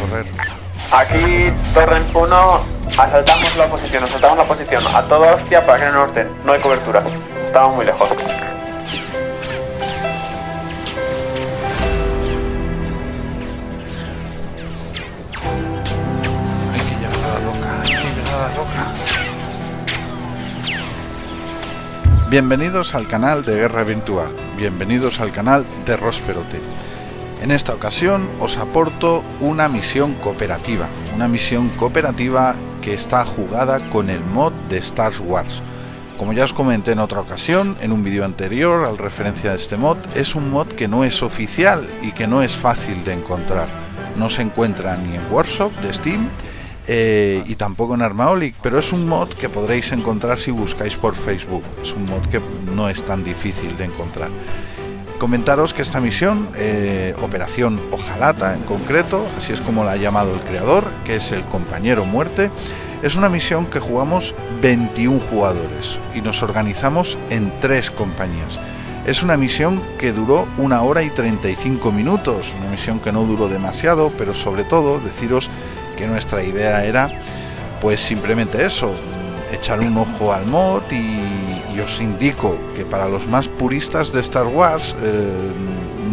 Correr. Aquí, Torrent 1, asaltamos la posición, asaltamos la posición. A toda hostia para que no nos. No hay cobertura. Estamos muy lejos. Bienvenidos al canal de Guerra Virtual, bienvenidos al canal de Rosperote. En esta ocasión os aporto una misión cooperativa, una misión cooperativa que está jugada con el mod de Star Wars. Como ya os comenté en otra ocasión, en un vídeo anterior al referencia de este mod, es un mod que no es oficial y que no es fácil de encontrar. No se encuentra ni en Workshop de Steam eh, y tampoco en Armaolic, pero es un mod que podréis encontrar si buscáis por Facebook. Es un mod que no es tan difícil de encontrar. Comentaros que esta misión, eh, Operación Ojalata en concreto, así es como la ha llamado el creador, que es el compañero muerte, es una misión que jugamos 21 jugadores y nos organizamos en tres compañías. Es una misión que duró una hora y 35 minutos, una misión que no duró demasiado, pero sobre todo deciros que nuestra idea era pues simplemente eso, echar un ojo al mod y, os indico que para los más puristas de Star Wars eh,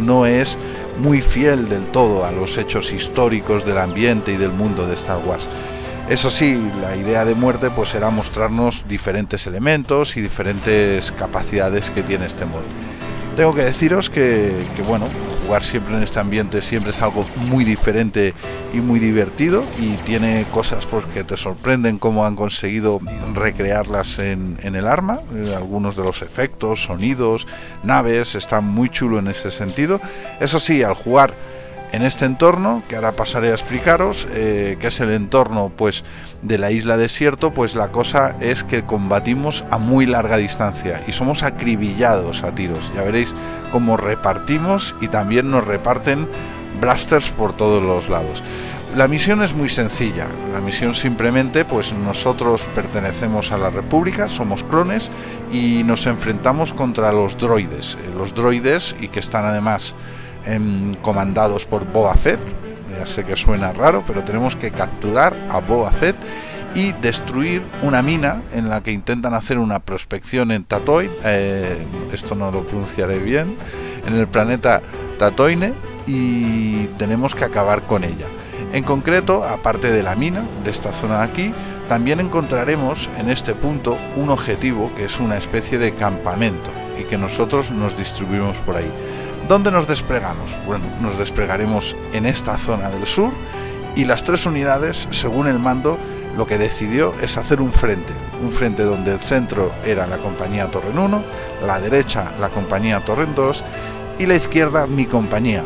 no es muy fiel del todo a los hechos históricos del ambiente y del mundo de Star Wars. Eso sí, la idea de muerte pues era mostrarnos diferentes elementos y diferentes capacidades que tiene este mod. Tengo que deciros que, bueno, jugar siempre en este ambiente siempre es algo muy diferente y muy divertido y tiene cosas porque te sorprenden cómo han conseguido recrearlas en, en el arma, eh, algunos de los efectos, sonidos, naves, están muy chulo en ese sentido. Eso sí, al jugar en este entorno que ahora pasaré a explicaros eh, que es el entorno pues de la isla desierto pues la cosa es que combatimos a muy larga distancia y somos acribillados a tiros ya veréis cómo repartimos y también nos reparten blasters por todos los lados la misión es muy sencilla. La misión simplemente, pues nosotros pertenecemos a la República, somos clones y nos enfrentamos contra los droides. Eh, los droides y que están además em, comandados por Boba Fett. Ya sé que suena raro, pero tenemos que capturar a Boba Fett y destruir una mina en la que intentan hacer una prospección en Tatooine. Eh, esto no lo pronunciaré bien. En el planeta Tatooine y tenemos que acabar con ella. En concreto, aparte de la mina de esta zona de aquí, también encontraremos en este punto un objetivo que es una especie de campamento y que nosotros nos distribuimos por ahí. ¿Dónde nos desplegamos? Bueno, nos desplegaremos en esta zona del sur y las tres unidades, según el mando, lo que decidió es hacer un frente, un frente donde el centro era la compañía Torren 1, la derecha la compañía Torren 2 y la izquierda mi compañía,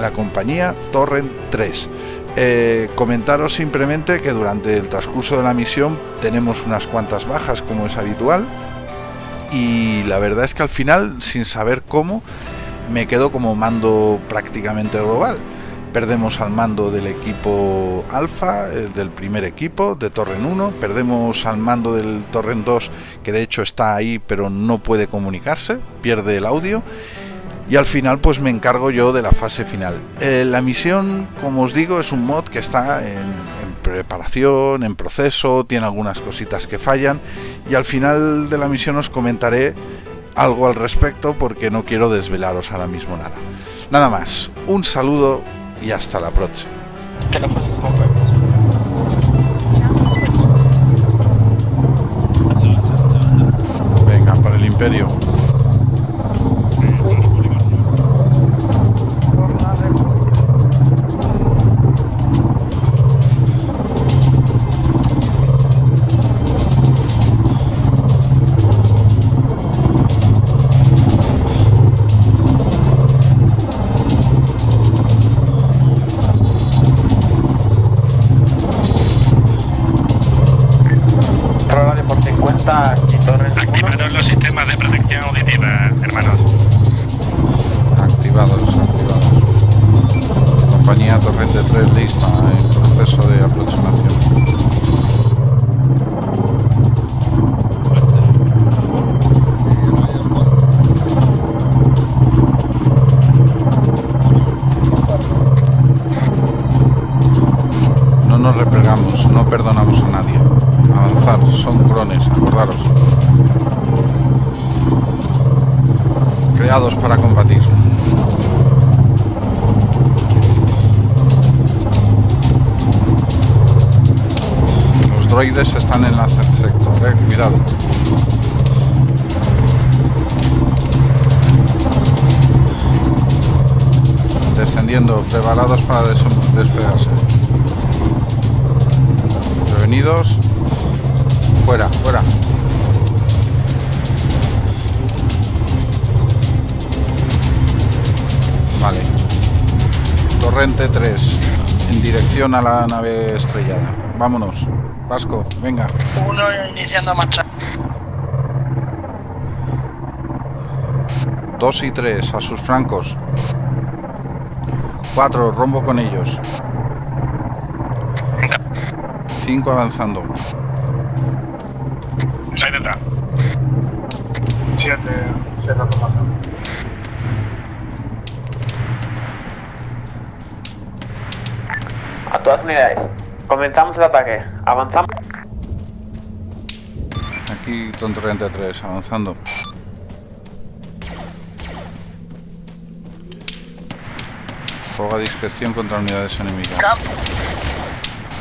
la compañía Torren 3. Eh, comentaros simplemente que durante el transcurso de la misión tenemos unas cuantas bajas como es habitual y la verdad es que al final sin saber cómo me quedo como mando prácticamente global. Perdemos al mando del equipo alfa el del primer equipo de Torren 1 perdemos al mando del Torren 2 que de hecho está ahí pero no puede comunicarse pierde el audio. Y al final pues me encargo yo de la fase final. Eh, la misión, como os digo, es un mod que está en, en, preparación, en proceso, tiene algunas cositas que fallan. Y al final de la misión os comentaré algo al respecto porque no quiero desvelaros ahora mismo nada. Nada más, un saludo y hasta la próxima. Venga, para el imperio. Creados para combatir. Los droides están en el sector, eh, cuidado. Descendiendo, preparados para des- despegarse. Prevenidos. Fuera, fuera. Torrente 3. En dirección a la nave estrellada. Vámonos. Vasco, venga. Uno iniciando marcha. 2 y 3 a sus francos. 4, rombo con ellos. 5 avanzando. Seis detrás. Siete, siete tomando. A todas unidades. Comenzamos el ataque. Avanzamos. Aquí Torrente 3 avanzando. Fuego a discreción contra unidades enemigas.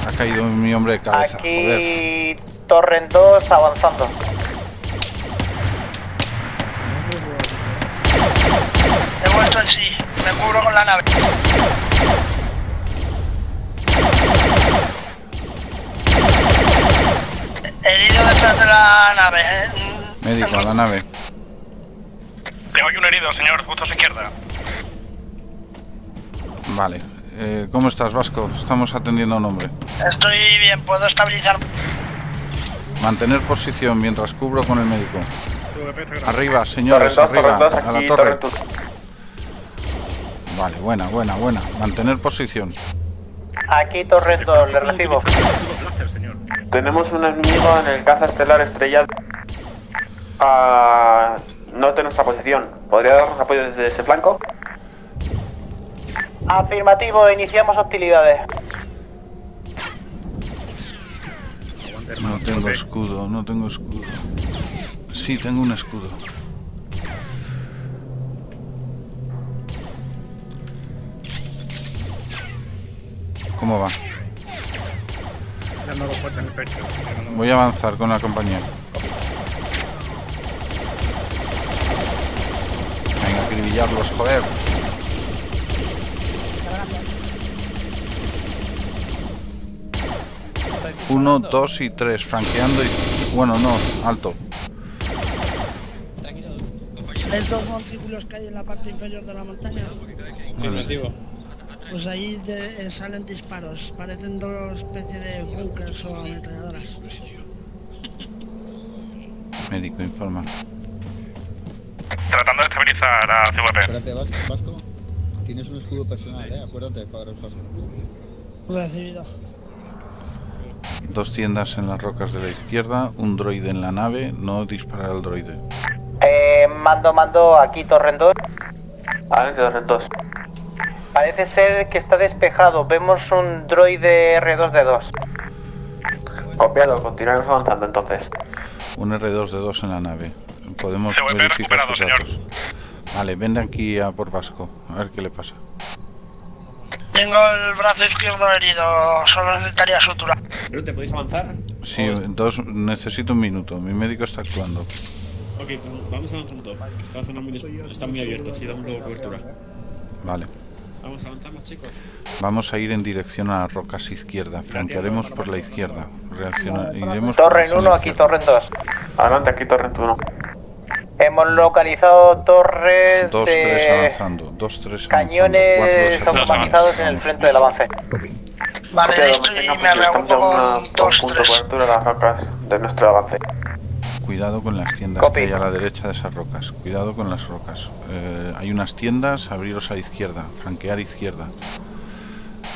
Ha caído mi hombre de cabeza. Joder. aquí Torrent 2 avanzando. He vuelto en sí, me cubro con la nave. Detrás de la nave. ¿eh? Médico a la nave. Tengo aquí un herido, señor, justo a su izquierda. Vale. Eh, ¿Cómo estás, Vasco? Estamos atendiendo a un hombre. Estoy bien, puedo estabilizar. Mantener posición mientras cubro con el médico. Arriba, señores, Torrent 2, arriba, Torrent 2, a la torre. Torrent 2. Vale, buena, buena, buena. Mantener posición. Aquí Torrent 2, le recibo. Tenemos un enemigo en el caza estelar estrellado. Ah, no de nuestra posición. ¿Podría darnos apoyo desde ese flanco? Afirmativo, iniciamos hostilidades. No tengo escudo, no tengo escudo. Sí, tengo un escudo. ¿Cómo va? Voy a avanzar con la compañía. Venga, acribillarlos, joder. Uno, dos y tres, franqueando y... Bueno, no, alto. ¿Ves dos montículos que hay en la parte inferior de la montaña? Vale. Pues ahí de- eh, salen disparos, parecen dos especies de bunkers o ametralladoras. Médico, informa. Tratando de estabilizar a CVP. Espérate, Vasco, Vasco. Tienes un escudo personal, eh. Acuérdate para usarlo. Recibido. Dos tiendas en las rocas de la izquierda, un droide en la nave, no disparar al droide. Eh, mando, mando, aquí Torrent 2. Adelante, Torrent 2. Parece ser que está despejado. Vemos un droide R2D2. Copiado, continuaremos avanzando entonces. Un R2D2 en la nave. Podemos verificar sus señor. datos. Vale, ven aquí a por Vasco, a ver qué le pasa. Tengo el brazo izquierdo herido, solo necesitaría sutura. ¿Pero te podéis avanzar? Sí, dos, necesito un minuto, mi médico está actuando. Ok, pues vamos avanzando. Esta zona muy está muy abierta, así damos luego cobertura. Vale. Vamos, avanzamos, chicos. Vamos a ir en dirección a las rocas izquierda, franquearemos por la izquierda. Reacciona, iremos por Torrent la 1, aquí. Torrent 2. Adelante, aquí Torrent 1. Hemos localizado torres Dos, de tres avanzando, dos, tres avanzando. cañones cuatro desactivados. automatizados en el frente del avance. Vale, Copiado, listo y mantengamos me reúno con una 2, conjunto 3. cobertura de las rocas de nuestro avance. Cuidado con las tiendas Copy. que hay a la derecha de esas rocas. Cuidado con las rocas. Eh, hay unas tiendas, abriros a la izquierda, franquear izquierda.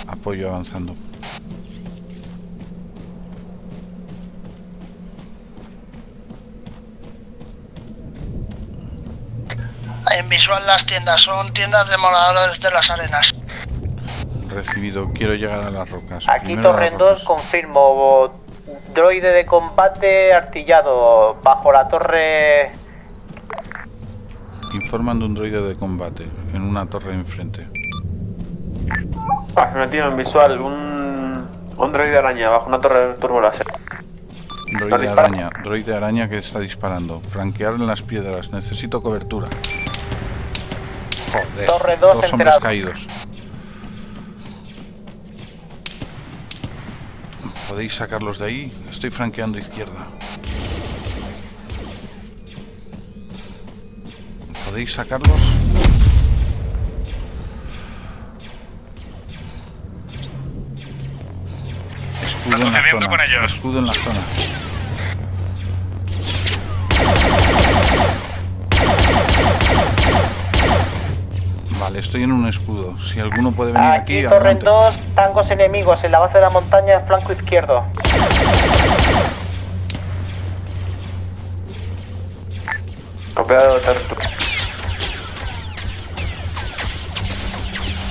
Apoyo avanzando. En visual las tiendas son tiendas de moradores de las arenas. Recibido, quiero llegar a las rocas. Aquí Primero Torren 2, rocas. confirmo. Droide de combate artillado bajo la torre. Informan de un droide de combate en una torre enfrente. Afirmativo en visual, un, un droide araña bajo una torre de turboláser. Droide araña, droide araña que está disparando. Franquear en las piedras, necesito cobertura. Joder, Torre dos, dos hombres enterado. caídos. ¿Podéis sacarlos de ahí? Estoy franqueando izquierda. ¿Podéis sacarlos? Escudo en la zona. Escudo en la zona. Vale, estoy en un escudo. Si alguno puede venir aquí, Aquí adelante. 2, tangos enemigos en la base de la montaña, flanco izquierdo. Copiado de torre.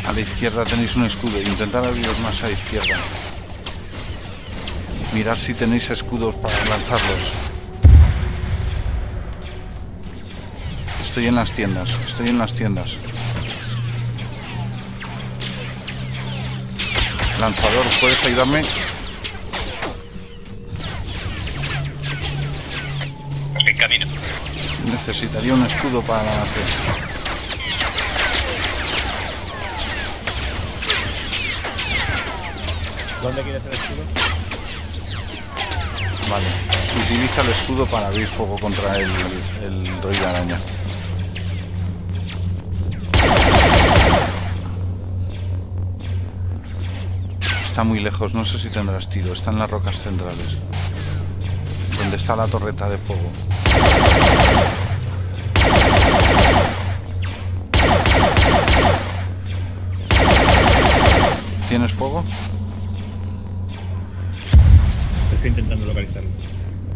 A la izquierda tenéis un escudo. Intentad abriros más a la izquierda. Mirad si tenéis escudos para lanzarlos. Estoy en las tiendas. Estoy en las tiendas. Lanzador, ¿puedes ayudarme? En camino. Necesitaría un escudo para la lance. ¿Dónde quieres el escudo? Vale. Utiliza el escudo para abrir fuego contra el, el droide araña. Está muy lejos, no sé si tendrás tiro. Está en las rocas centrales. Donde está la torreta de fuego. ¿Tienes fuego? Estoy intentando localizarlo.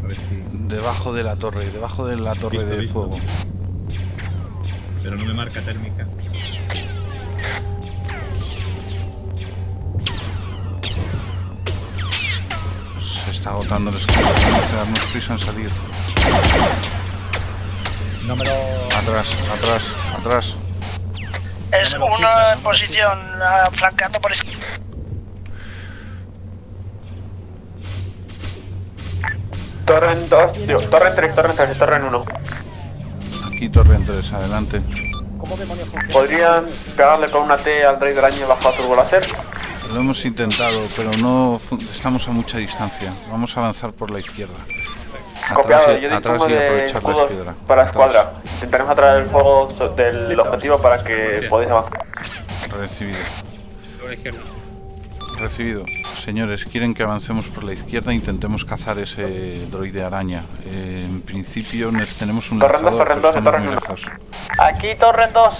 A ver si. Debajo de la torre, debajo de la torre Visto, de visto. fuego. Pero no me marca térmica. Está agotando el escudo. Tenemos que darnos prisa en salir. No me lo. Atrás, atrás, atrás. Es uno en posición, ah, flanqueando por izquierda. Torren 2, digo, Torren 3, Torren 3, Torren 1. Aquí torre 3, adelante. ¿Podrían pegarle con una T al droide araña bajo la turboláser? Lo hemos intentado, pero no estamos a mucha distancia. Vamos a avanzar por la izquierda. Atrás, Copiado, yo atrás y de aprovechar la piedra. para Atrás. escuadra. Intentaremos atraer el fuego del objetivo para que podáis avanzar. Recibido. La. Recibido. Señores, quieren que avancemos por la izquierda e intentemos cazar ese droide araña. Eh, en principio ne- tenemos un Torre dos, lanzador, torre pero dos, estamos torre muy dos. lejos. Aquí Torren 2.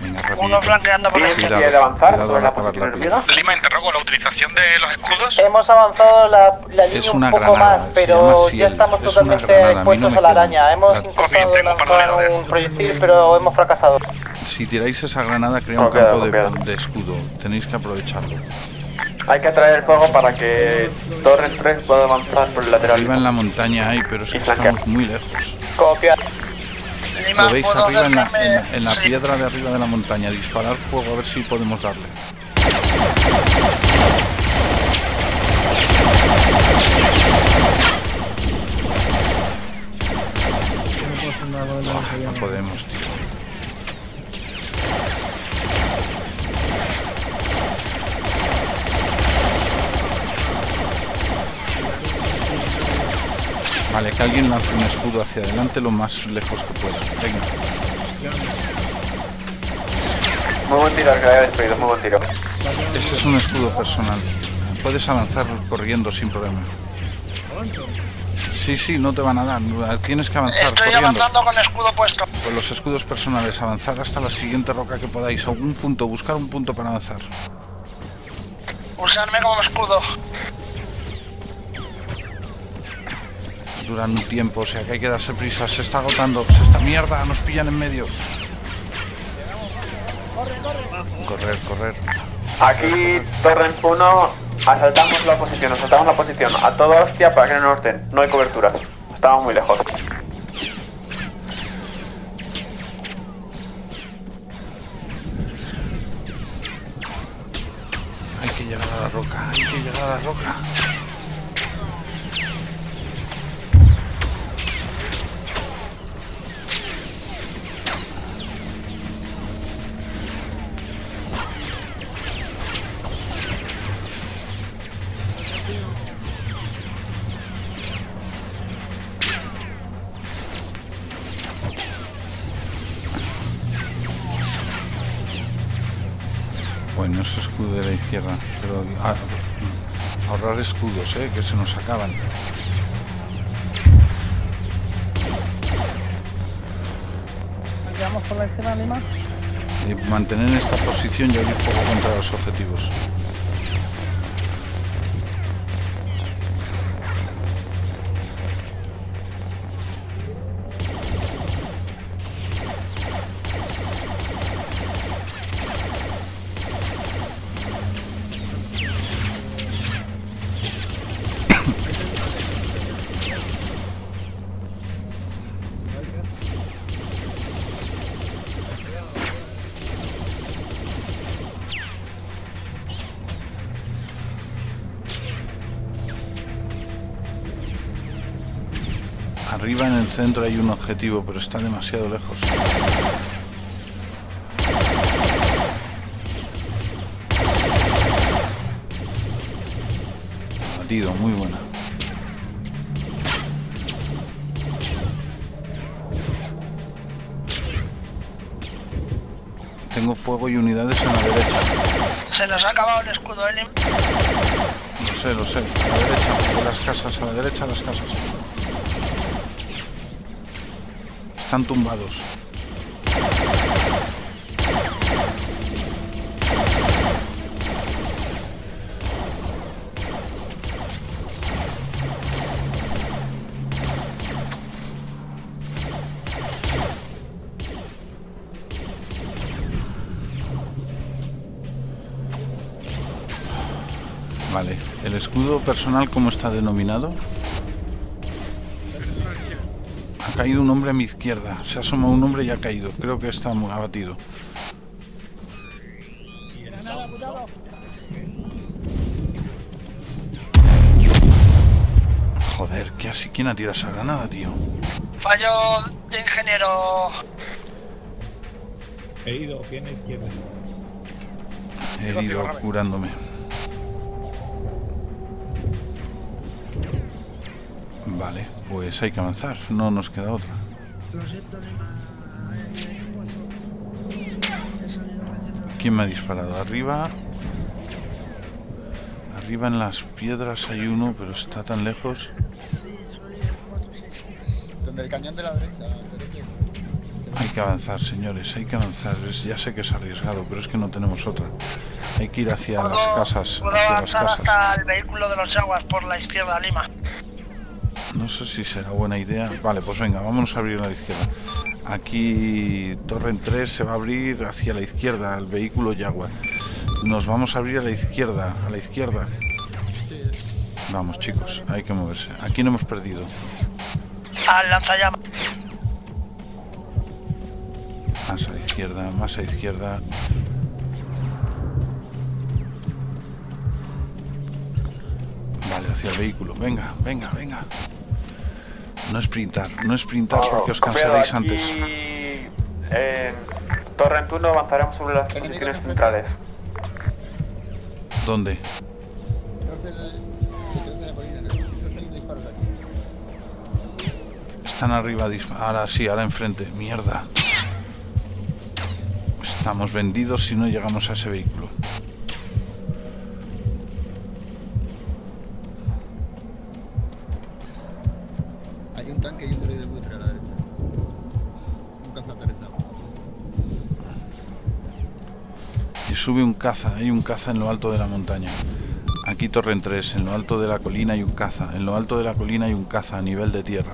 Venga, Uno rapidito. flanqueando por la ¿Tienen izquierda. posibilidad de avanzar cuidado al la acabar? Lima, interrogo la utilización de los escudos. Hemos avanzado la, la línea Es un una poco granada, más, pero ya estamos es totalmente no expuestos me a la araña. Hemos La- intentado Copia, un lanzar unidades. un proyectil, pero hemos fracasado. Si tiráis esa granada, crea un campo de, de escudo. Tenéis que aprovecharlo. Hay que atraer el fuego para que Torren 3 pueda avanzar por el lateral. Arriba en la montaña hay, pero es que estamos muy lejos. Copia. Lo veis ¿puedo arriba en la, en la- en piedra de arriba de la montaña. Disparar fuego a ver si podemos darle. No podemos, tío. Vale, que alguien lance un escudo hacia adelante lo más lejos que pueda. Venga. Muy buen tiro, que haya despedido, muy buen tiro. Ese es un escudo personal. Puedes avanzar corriendo sin problema. Sí, sí, no te van a dar. Tienes que avanzar Estoy corriendo. avanzando con escudo puesto. Con los escudos personales, avanzar hasta la siguiente roca que podáis. A un punto, buscar un punto para avanzar. Usarme como escudo. Duran un tiempo, o sea que hay que darse prisa. Se está agotando. Se está mierda, nos pillan en medio. Correr, correr. Aquí, Torrent 1, asaltamos la posición, asaltamos la posición. A toda hostia para que no nos den. No hay cobertura. Estamos muy lejos. Hay que llegar a la roca, hay que llegar a la roca. Ahorrar escudos, eh, que se nos acaban. Vamos por la izquierda, Lima. Y mantener esta posición y abrir fuego contra los objetivos. Centro hay un objetivo, pero está demasiado lejos. Batido, muy buena. Tengo fuego y unidades en la derecha. Se nos ha acabado el escudo, ¿eh, Lima? Lo sé, lo sé. A la derecha, de las casas, a la derecha de las casas. Están tumbados. Vale, el escudo personal, ¿cómo está denominado? Caído un hombre a mi izquierda. Se ha asomado un hombre y ha caído. Creo que está muy abatido. Joder, ¿qué así? ¿Quién ha tirado esa granada, tío? Fallo de ingeniero. Herido, tiene izquierda. Herido, curándome. Vale, pues hay que avanzar. No nos queda otra. Eh, bueno, he salido recién de- ¿Quién me ha disparado? Arriba. Arriba en las piedras hay uno, pero está tan lejos. Sí, soy el 466. Donde el cañón de la derecha. Hay que avanzar, señores, hay que avanzar. Ya sé que es arriesgado, pero es que no tenemos otra. Hay que ir hacia las casas, Puedo hacia las avanzar casas. hasta el vehículo de los aguas por la izquierda, Lima. No sé si será buena idea. Vale, pues venga, vamos a abrir a la izquierda. Aquí Torrent 3 se va a abrir hacia la izquierda, el vehículo Jaguar. Nos vamos a abrir a la izquierda, a la izquierda. Vamos, chicos, hay que moverse. Aquí no hemos perdido. Al lanzallamas. Más a la izquierda, más a la izquierda. Vale, hacia el vehículo. Venga, venga, venga. No sprintar, no sprintar porque os cansaréis antes. aquí, En Torrent 1 avanzaremos sobre las posiciones centrales. ¿Dónde? Están arriba, ahora sí, ahora enfrente. Mierda. Estamos vendidos si no llegamos a ese vehículo. Sube un caza, hay un caza en lo alto de la montaña. Aquí Torrent 3, en lo alto de la colina hay un caza. En lo alto de la colina hay un caza a nivel de tierra.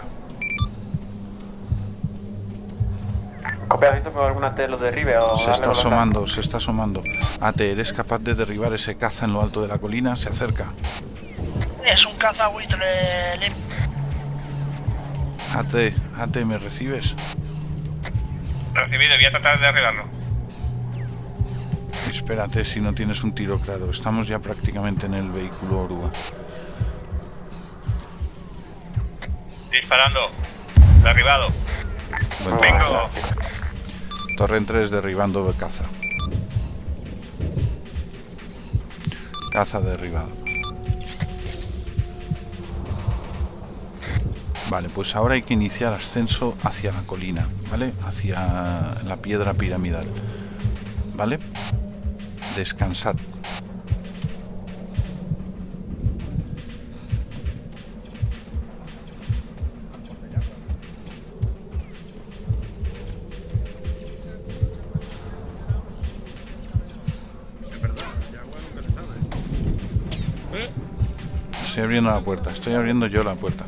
Se está asomando, se está asomando. Ate, ¿eres capaz de derribar ese caza en lo alto de la colina? Se acerca. Es un cazabuitre lim- Ate, Ate, ¿me recibes? Recibido, voy a tratar de arreglarlo. Espérate si no tienes un tiro claro. Estamos ya prácticamente en el vehículo oruga. Disparando. Derribado. Buen Venga. trabajo. Vengo. Torren 3 derribando de caza. Caza derribado. Vale, pues ahora hay que iniciar ascenso hacia la colina, ¿vale? Hacia la piedra piramidal. ¿Vale? Descansad. Estoy abriendo la puerta, estoy abriendo yo la puerta.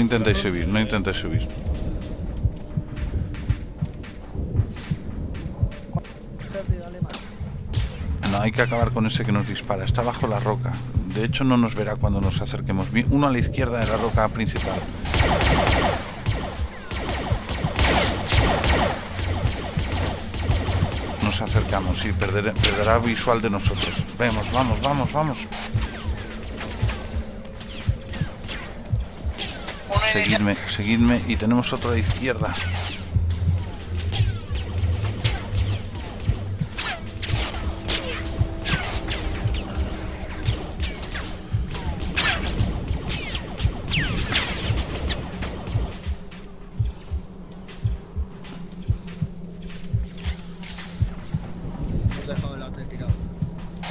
No subir, no intentéis subir. No, hay que acabar con ese que nos dispara. Está bajo la roca. De hecho, no nos verá cuando nos acerquemos. Uno a la izquierda de la roca principal. Nos acercamos y perder- perderá visual de nosotros. Vemos, vamos, vamos, vamos. Seguidme, seguidme y tenemos otro a la izquierda.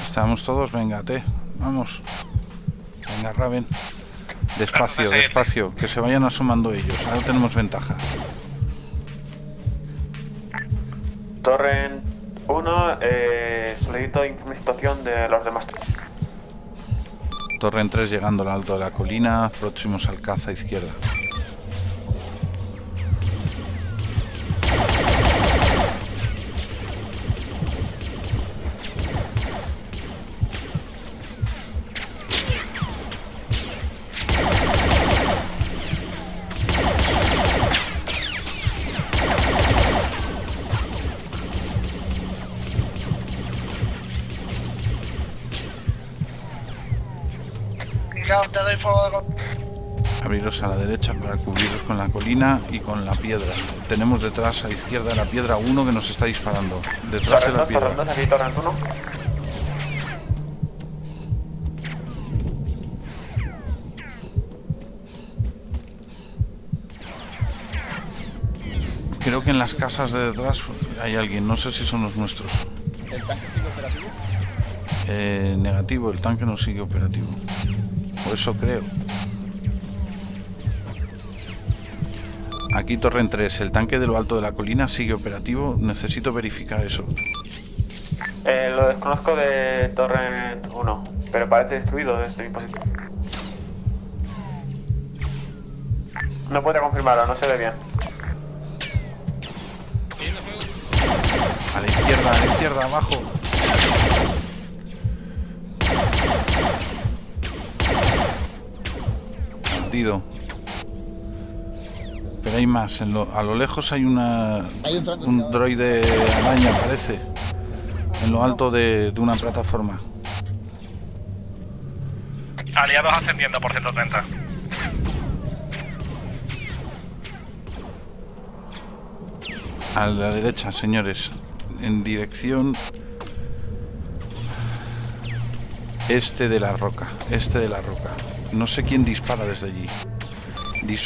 Estamos todos, venga, te, vamos. Venga, Raven. Despacio, despacio, que se vayan asomando ellos. Ahora tenemos ventaja. Torren 1, eh, solicito situación de los demás. Torren 3 llegando al alto de la colina, próximos al caza izquierda. Fuego de Abriros a la derecha para cubriros con la colina y con la piedra. Tenemos detrás a la izquierda de la piedra uno que nos está disparando. Detrás de la 2, Torren piedra. 2, aquí Torren 1. Creo que en las casas de detrás hay alguien, no sé si son los nuestros. ¿El tanque sigue operativo? Eh, negativo, el tanque no sigue operativo. Eso creo. Aquí Torren 3, el tanque de lo alto de la colina sigue operativo. Necesito verificar eso. Eh, lo desconozco de Torren 1, pero parece destruido desde mi posición. No puede confirmarlo, no se ve bien. A la izquierda, a la izquierda, abajo. Pero hay más. En lo- a lo lejos hay una Hay un droide araña, parece. En lo alto de, de una plataforma. Aliados ascendiendo por 130. A la derecha, señores. En dirección este de la roca. Este de la roca. No sé quién dispara desde allí.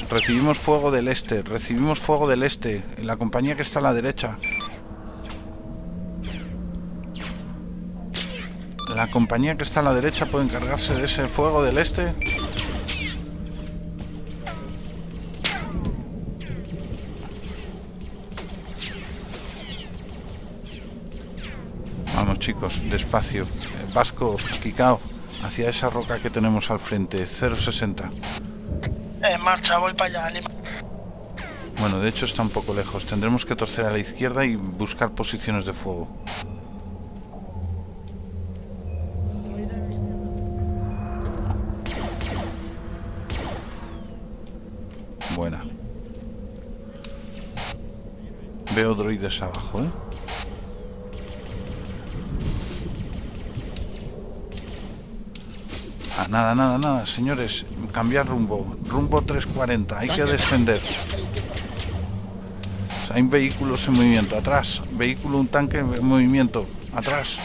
Recibimos fuego del este. Recibimos fuego del este. La compañía que está a la derecha. La compañía que está a la derecha puede encargarse de ese fuego del este. Vamos chicos, despacio. Vasco, Kikao, hacia esa roca que tenemos al frente, 060. En marcha, voy para allá. Bueno, de hecho está un poco lejos. Tendremos que torcer a la izquierda y buscar posiciones de fuego. Buena. Veo droides abajo, ¿eh? Nada, nada, nada, señores. Cambiar rumbo. Rumbo 340. Hay que descender. O sea, hay vehículos en movimiento. Atrás. Vehículo, un tanque en movimiento. Atrás.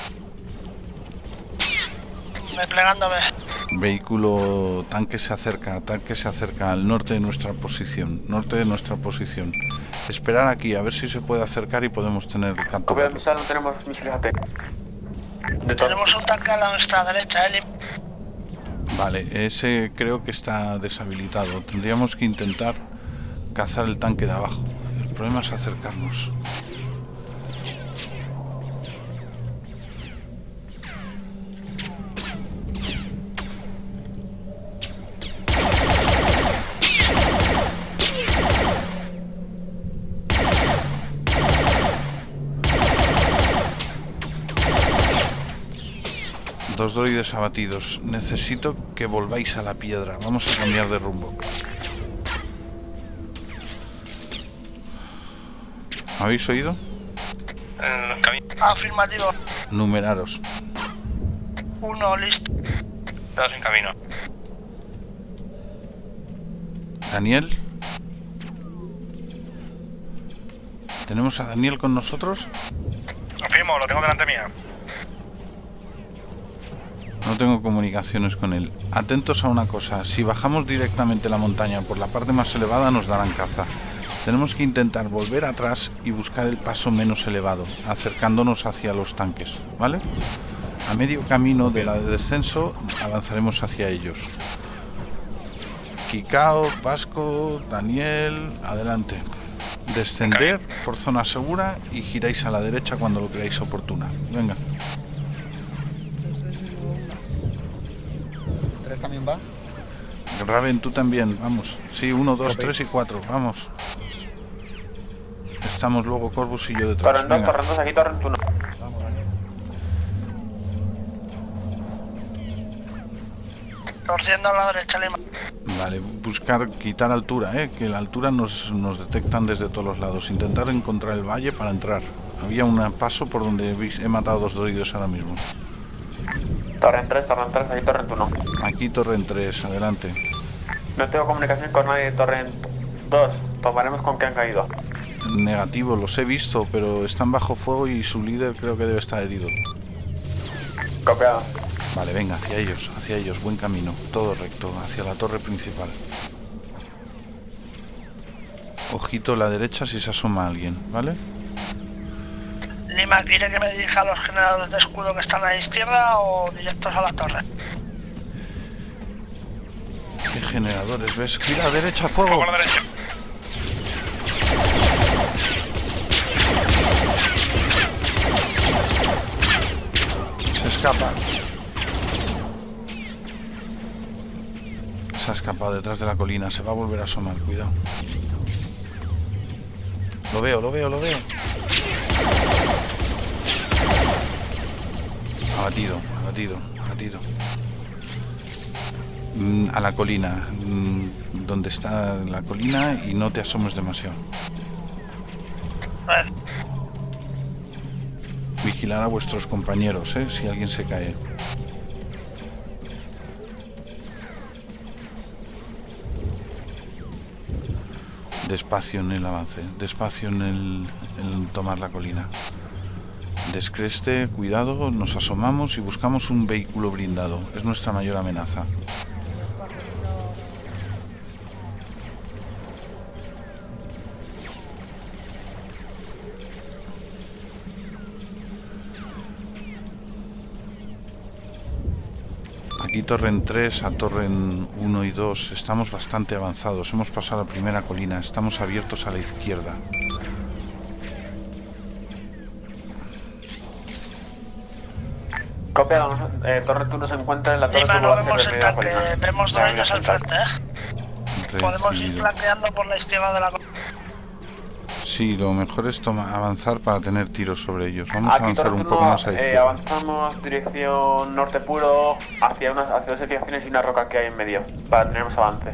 Desplegándome. Vehículo, tanque se acerca, tanque se acerca al norte de nuestra posición, norte de nuestra posición. Esperar aquí, a ver si se puede acercar y podemos tener captura. no tenemos misiles AT. Tenemos un tanque a la nuestra derecha, eh. Vale, ese creo que está deshabilitado. Tendríamos que intentar cazar el tanque de abajo. El problema es acercarnos. Abatidos. Necesito que volváis a la piedra. Vamos a cambiar de rumbo. ¿Habéis oído? Afirmativo. Numeraros. Uno, listo. Dos en camino. Daniel. ¿Tenemos a Daniel con nosotros? Confirmo, lo tengo delante mía. No tengo comunicaciones con él. Atentos a una cosa, si bajamos directamente la montaña por la parte más elevada nos darán caza. Tenemos que intentar volver atrás y buscar el paso menos elevado, acercándonos hacia los tanques, ¿vale? A medio camino de la de descenso avanzaremos hacia ellos. Kikao, Pasco, Daniel, adelante. Descender por zona segura y giráis a la derecha cuando lo creáis oportuna. Venga. Raven, tú también, vamos. Sí, uno, dos, tres y cuatro, vamos. Estamos luego Corvus y yo detrás. Torrent 2, Venga. Torrent 2, aquí Torrent 1. Torciendo a la derecha, Lima. Vale, buscar, quitar altura, ¿eh? que la altura nos, nos detectan desde todos los lados. Intentar encontrar el valle para entrar. Había un paso por donde he- he matado dos droides ahora mismo. Torrent 3, Torrent 3, aquí Torrent 1. Aquí Torrent 3, adelante. No tengo comunicación con nadie de Torrent 2. Tomaremos con que han caído. Negativo, los he visto, pero están bajo fuego y su líder creo que debe estar herido. Copiado. Vale, venga, hacia ellos, hacia ellos, buen camino, todo recto, hacia la torre principal. Ojito a la derecha si se asoma alguien, ¿vale? Lima, ¿quiere que me dirija a los generadores de escudo que están a la izquierda o directos a la torre? ¿Qué generadores ves? ¡Gira derecha, fuego! Fuego derecha. Se escapa. Se ha escapado detrás de la colina, se va a volver a asomar, cuidado. Lo veo, lo veo, lo veo. Abatido, abatido, abatido. Mm, A la colina, mm, donde está la colina y no te asomes demasiado. Vigilar a vuestros compañeros, ¿eh? si alguien se cae. Despacio en el avance, despacio en el en tomar la colina. Descreste, cuidado, nos asomamos y buscamos un vehículo blindado. Es nuestra mayor amenaza. Aquí Torren 3 a Torren 1 y 2 estamos bastante avanzados. Hemos pasado la primera colina. Estamos abiertos a la izquierda. Copiado, eh, Torre 1 se encuentra en la torre Lima, no vemos el tanque. Vemos droides al frente, ¿eh? Podemos ir flanqueando por la izquierda de la Sí, lo mejor es toma- avanzar para tener tiros sobre ellos. Vamos a avanzar un poco 1, más a eh, izquierda. avanzamos dirección norte puro hacia, unas, hacia dos edificaciones y una roca que hay en medio para tener más avance.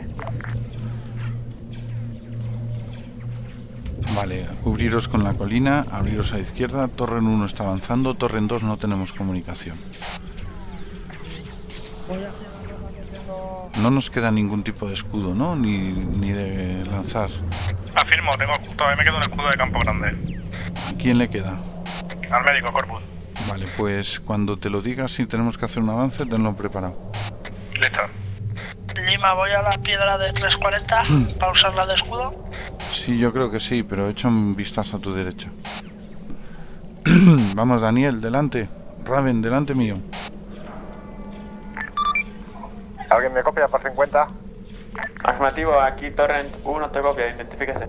Vale, cubriros con la colina, abriros a izquierda. Torre 1 está avanzando, Torre 2 no tenemos comunicación. La. No nos queda ningún tipo de escudo, ¿no? Ni, ni de lanzar. Afirmo, tengo, todavía me queda un escudo de campo grande. ¿A quién le queda? Al médico, Corpus. Vale, pues cuando te lo digas si tenemos que hacer un avance, tenlo preparado. Listo. Lima, voy a la piedra de 340 Mm. para usarla de escudo. Sí, yo creo que sí, pero echa un vistazo a tu derecha. Vamos, Daniel, delante. Raven, delante mío. ¿Alguien me copia por 50? Afirmativo, aquí Torrent 1 te copia, identifíquese.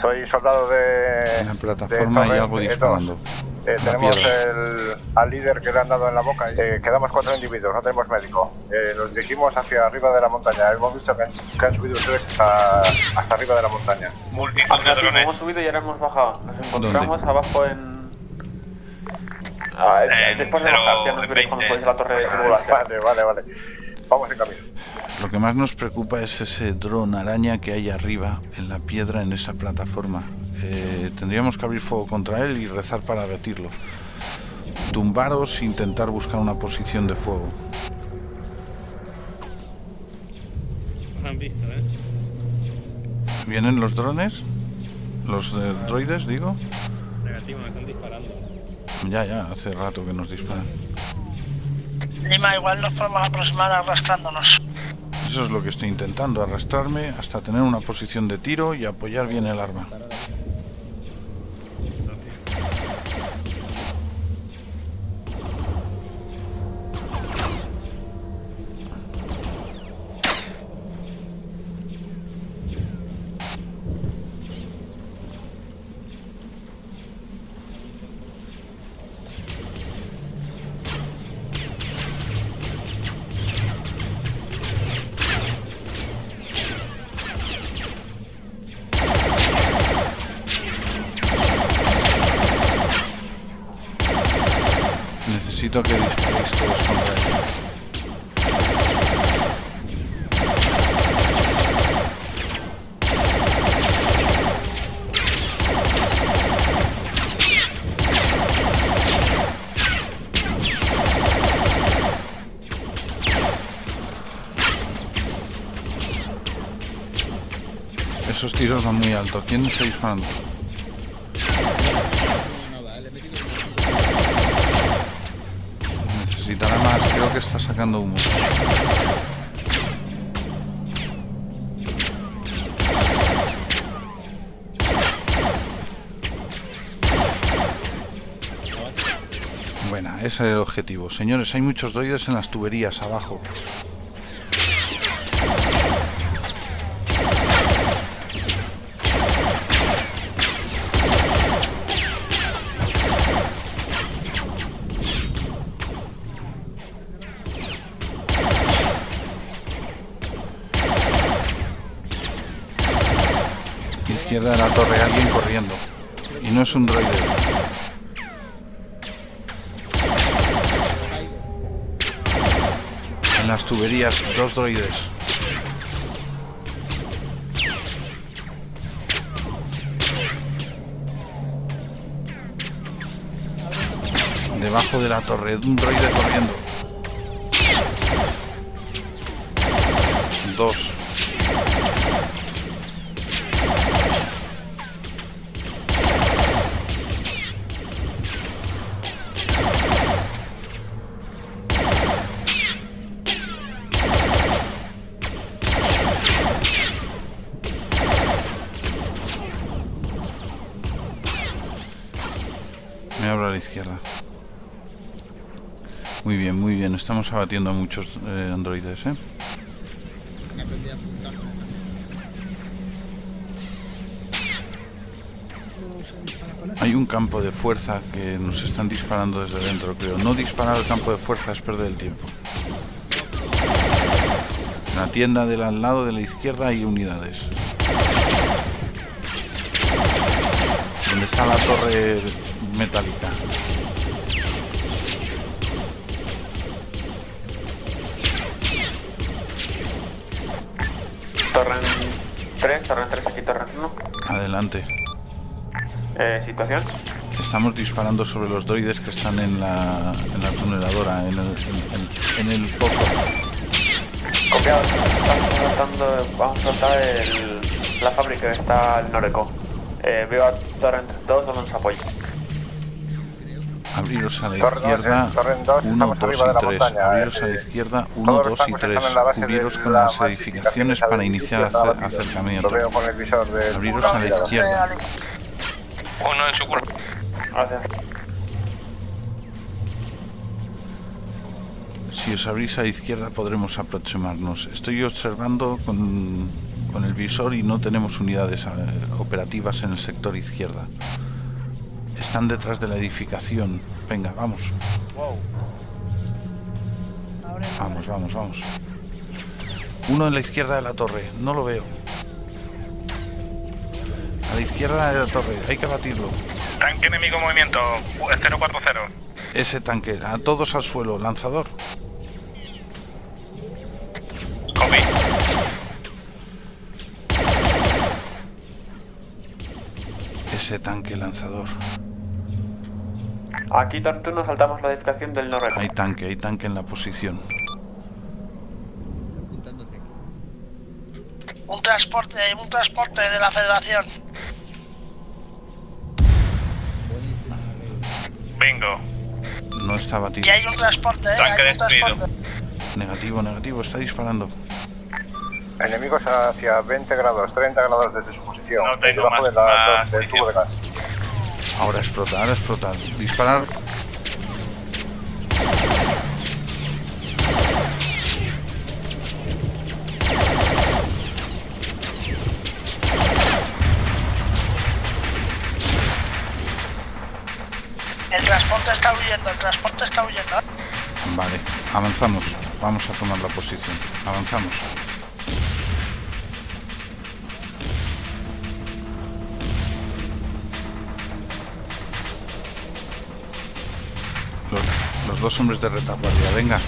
Soy soldado de. En la plataforma de hay algo E2. disparando. Eh, tenemos el, al líder que le han dado en la boca. Eh, quedamos cuatro individuos, no tenemos médico. Eh, nos dirigimos hacia arriba de la montaña. Hemos visto que han, que han subido ustedes hasta, hasta arriba de la montaña. Multitud de Afirmativo, drones. hemos subido y ahora hemos bajado. Nos encontramos abajo en... Ah, eh, En después de bajar, ya nos veréis cuando 20. podéis a la torre de. Vale, vale, vale. Vamos en camino. Lo que más nos preocupa es ese dron araña que hay arriba en la piedra en esa plataforma. Eh, tendríamos que abrir fuego contra él y rezar para abatirlo. Tumbaros e intentar buscar una posición de fuego. Nos han visto, ¿eh? ¿Vienen los drones? ¿Los eh, droides, digo? Negativo, me están disparando. Ya, ya, hace rato que nos disparan. Lima, igual nos podemos aproximar arrastrándonos. Eso es lo que estoy intentando, arrastrarme hasta tener una posición de tiro y apoyar bien el arma. Alto. ¿Quién está disparando? Necesitará más. Creo que está sacando humo. Buena, ese es el objetivo. Señores, hay muchos droides en las tuberías abajo. Es un droide. En las tuberías, dos droides. Debajo de la torre, un droide corriendo. Abatiendo muchos eh, androides, ¿eh? Hay un campo de fuerza que nos están disparando desde dentro, creo. No disparar al campo de fuerza es perder el tiempo. En la tienda del al lado de la izquierda hay unidades. Donde está la torre metálica. Adelante. Eh, situación. Estamos disparando sobre los droides que están en la, en la tuneladora, en el, en- en- en el pozo. Copiado. Vamos a saltar el, la fábrica que está al Noreco. Eh, veo a Torren 2 dándonos apoyo. Abriros a la izquierda, eh, dos, 1, estamos 2 arriba de y la 3. montaña, Abriros a la eh, izquierda, 1, Todos los 2 y tanques 3. están en la base Cubriros con la las edificaciones para iniciar acercamiento. Abriros a la izquierda. Uno en su curva. Gracias. Si os abrís a la izquierda podremos aproximarnos. Estoy observando con, con el visor y no tenemos unidades eh, operativas en el sector izquierda. Están detrás de la edificación. Venga, vamos. Vamos, vamos, vamos. Uno en la izquierda de la torre, no lo veo. A la izquierda de la torre, hay que batirlo. Tanque enemigo en movimiento. 040. Ese tanque, a todos al suelo, lanzador. Copy. Ese tanque lanzador. Aquí Torren 1 saltamos la edificación del Noreco. Hay tanque, hay tanque en la posición. Un transporte, un transporte de la Federación. Bingo. No está batido. Y hay un transporte, ¿eh? Tanque hay un destruido. transporte. Negativo, negativo, está disparando. Enemigos hacia 20 grados, 30 grados desde su posición. No tengo debajo más- de la- más del tubo de gas. Ahora explota, ahora explota. Disparar. El transporte está huyendo, el transporte está huyendo. Vale, avanzamos. Vamos a tomar la posición. Avanzamos. Dos hombres de retaguardia, venga.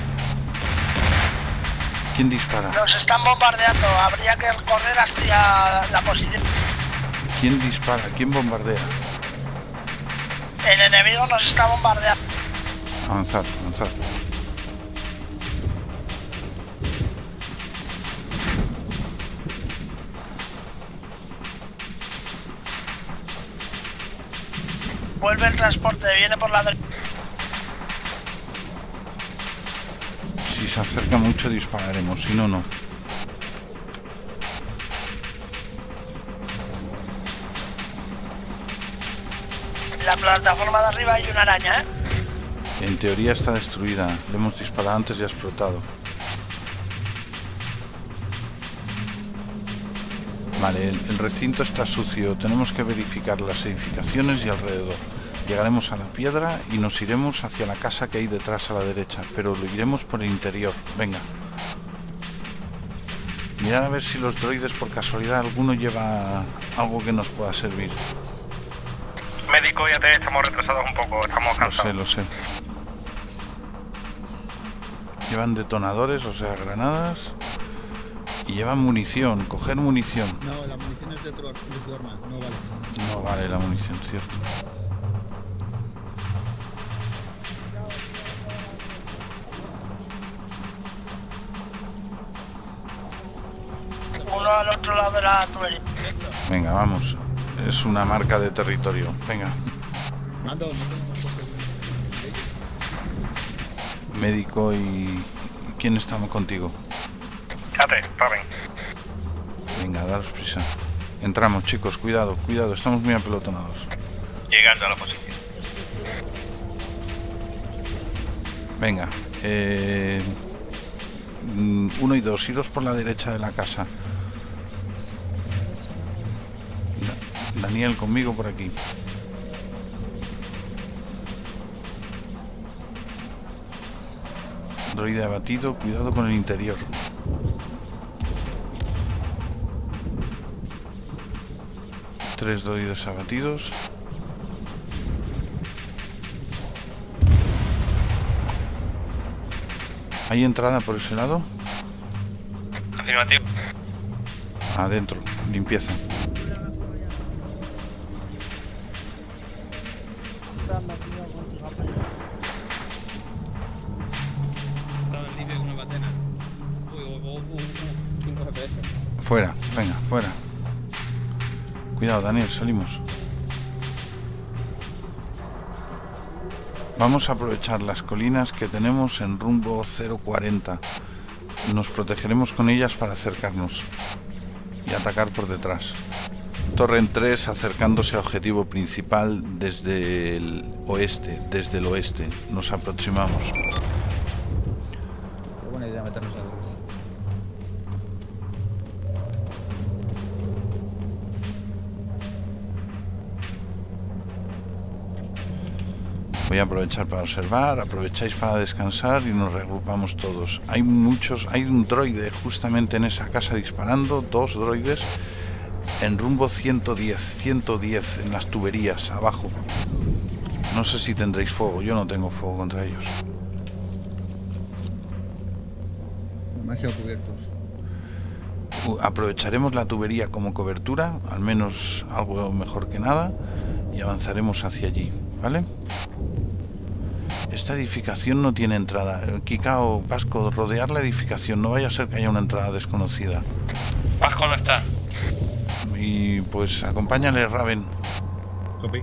¿Quién dispara? Nos están bombardeando, habría que correr hacia la posición. ¿Quién dispara? ¿Quién bombardea? El enemigo nos está bombardeando. Avanzar, avanzar. Vuelve el transporte, viene por la derecha. Si se acerca mucho dispararemos, si no, no. En la plataforma de arriba hay una araña, ¿eh? En teoría está destruida. Le hemos disparado antes y ha explotado. Vale, el, el recinto está sucio. Tenemos que verificar las edificaciones y alrededor. Llegaremos a la piedra y nos iremos hacia la casa que hay detrás a la derecha, pero lo iremos por el interior. Venga. Mirad a ver si los droides por casualidad alguno lleva algo que nos pueda servir. Médico, ya te estamos retrasados un poco. Estamos Lo sé, cansados. lo sé. Llevan detonadores, o sea, granadas. Y llevan munición, coger munición. No, la munición es de, otro, de su arma, no vale. No vale la munición, cierto. Al otro lado de la tubería. Venga, vamos. Es una marca de territorio. Venga, médico y... ¿Quién estamos contigo? Cate, Raven. Venga, daros prisa. Entramos, chicos, cuidado, cuidado, estamos muy apelotonados. Llegando a la posición. Venga, eh, mm, uno y dos, iros por la derecha de la casa. Daniel conmigo por aquí. Droide abatido, cuidado con el interior. Tres droides abatidos. ¿Hay entrada por ese lado? Afirmativo. Adentro, limpieza. Fuera, venga, fuera. Cuidado, Daniel, salimos. Vamos a aprovechar las colinas que tenemos en rumbo 040. Nos protegeremos con ellas para acercarnos y atacar por detrás. Torren 3 acercándose a objetivo principal desde el oeste, desde el oeste. Nos aproximamos. Qué buena idea meternos en el Voy a aprovechar para observar, aprovecháis para descansar y nos reagrupamos todos. Hay muchos, hay un droide justamente en esa casa disparando, dos droides en rumbo 110, 110 en las tuberías abajo. No sé si tendréis fuego, yo no tengo fuego contra ellos. Demasiado cubiertos. U- Aprovecharemos la tubería como cobertura, al menos algo mejor que nada, y avanzaremos hacia allí, ¿vale? Esta edificación no tiene entrada. Eh, Kikao, Vasco, rodear la edificación, no vaya a ser que haya una entrada desconocida. Vasco no está. Y pues acompáñale, Raven, Copy.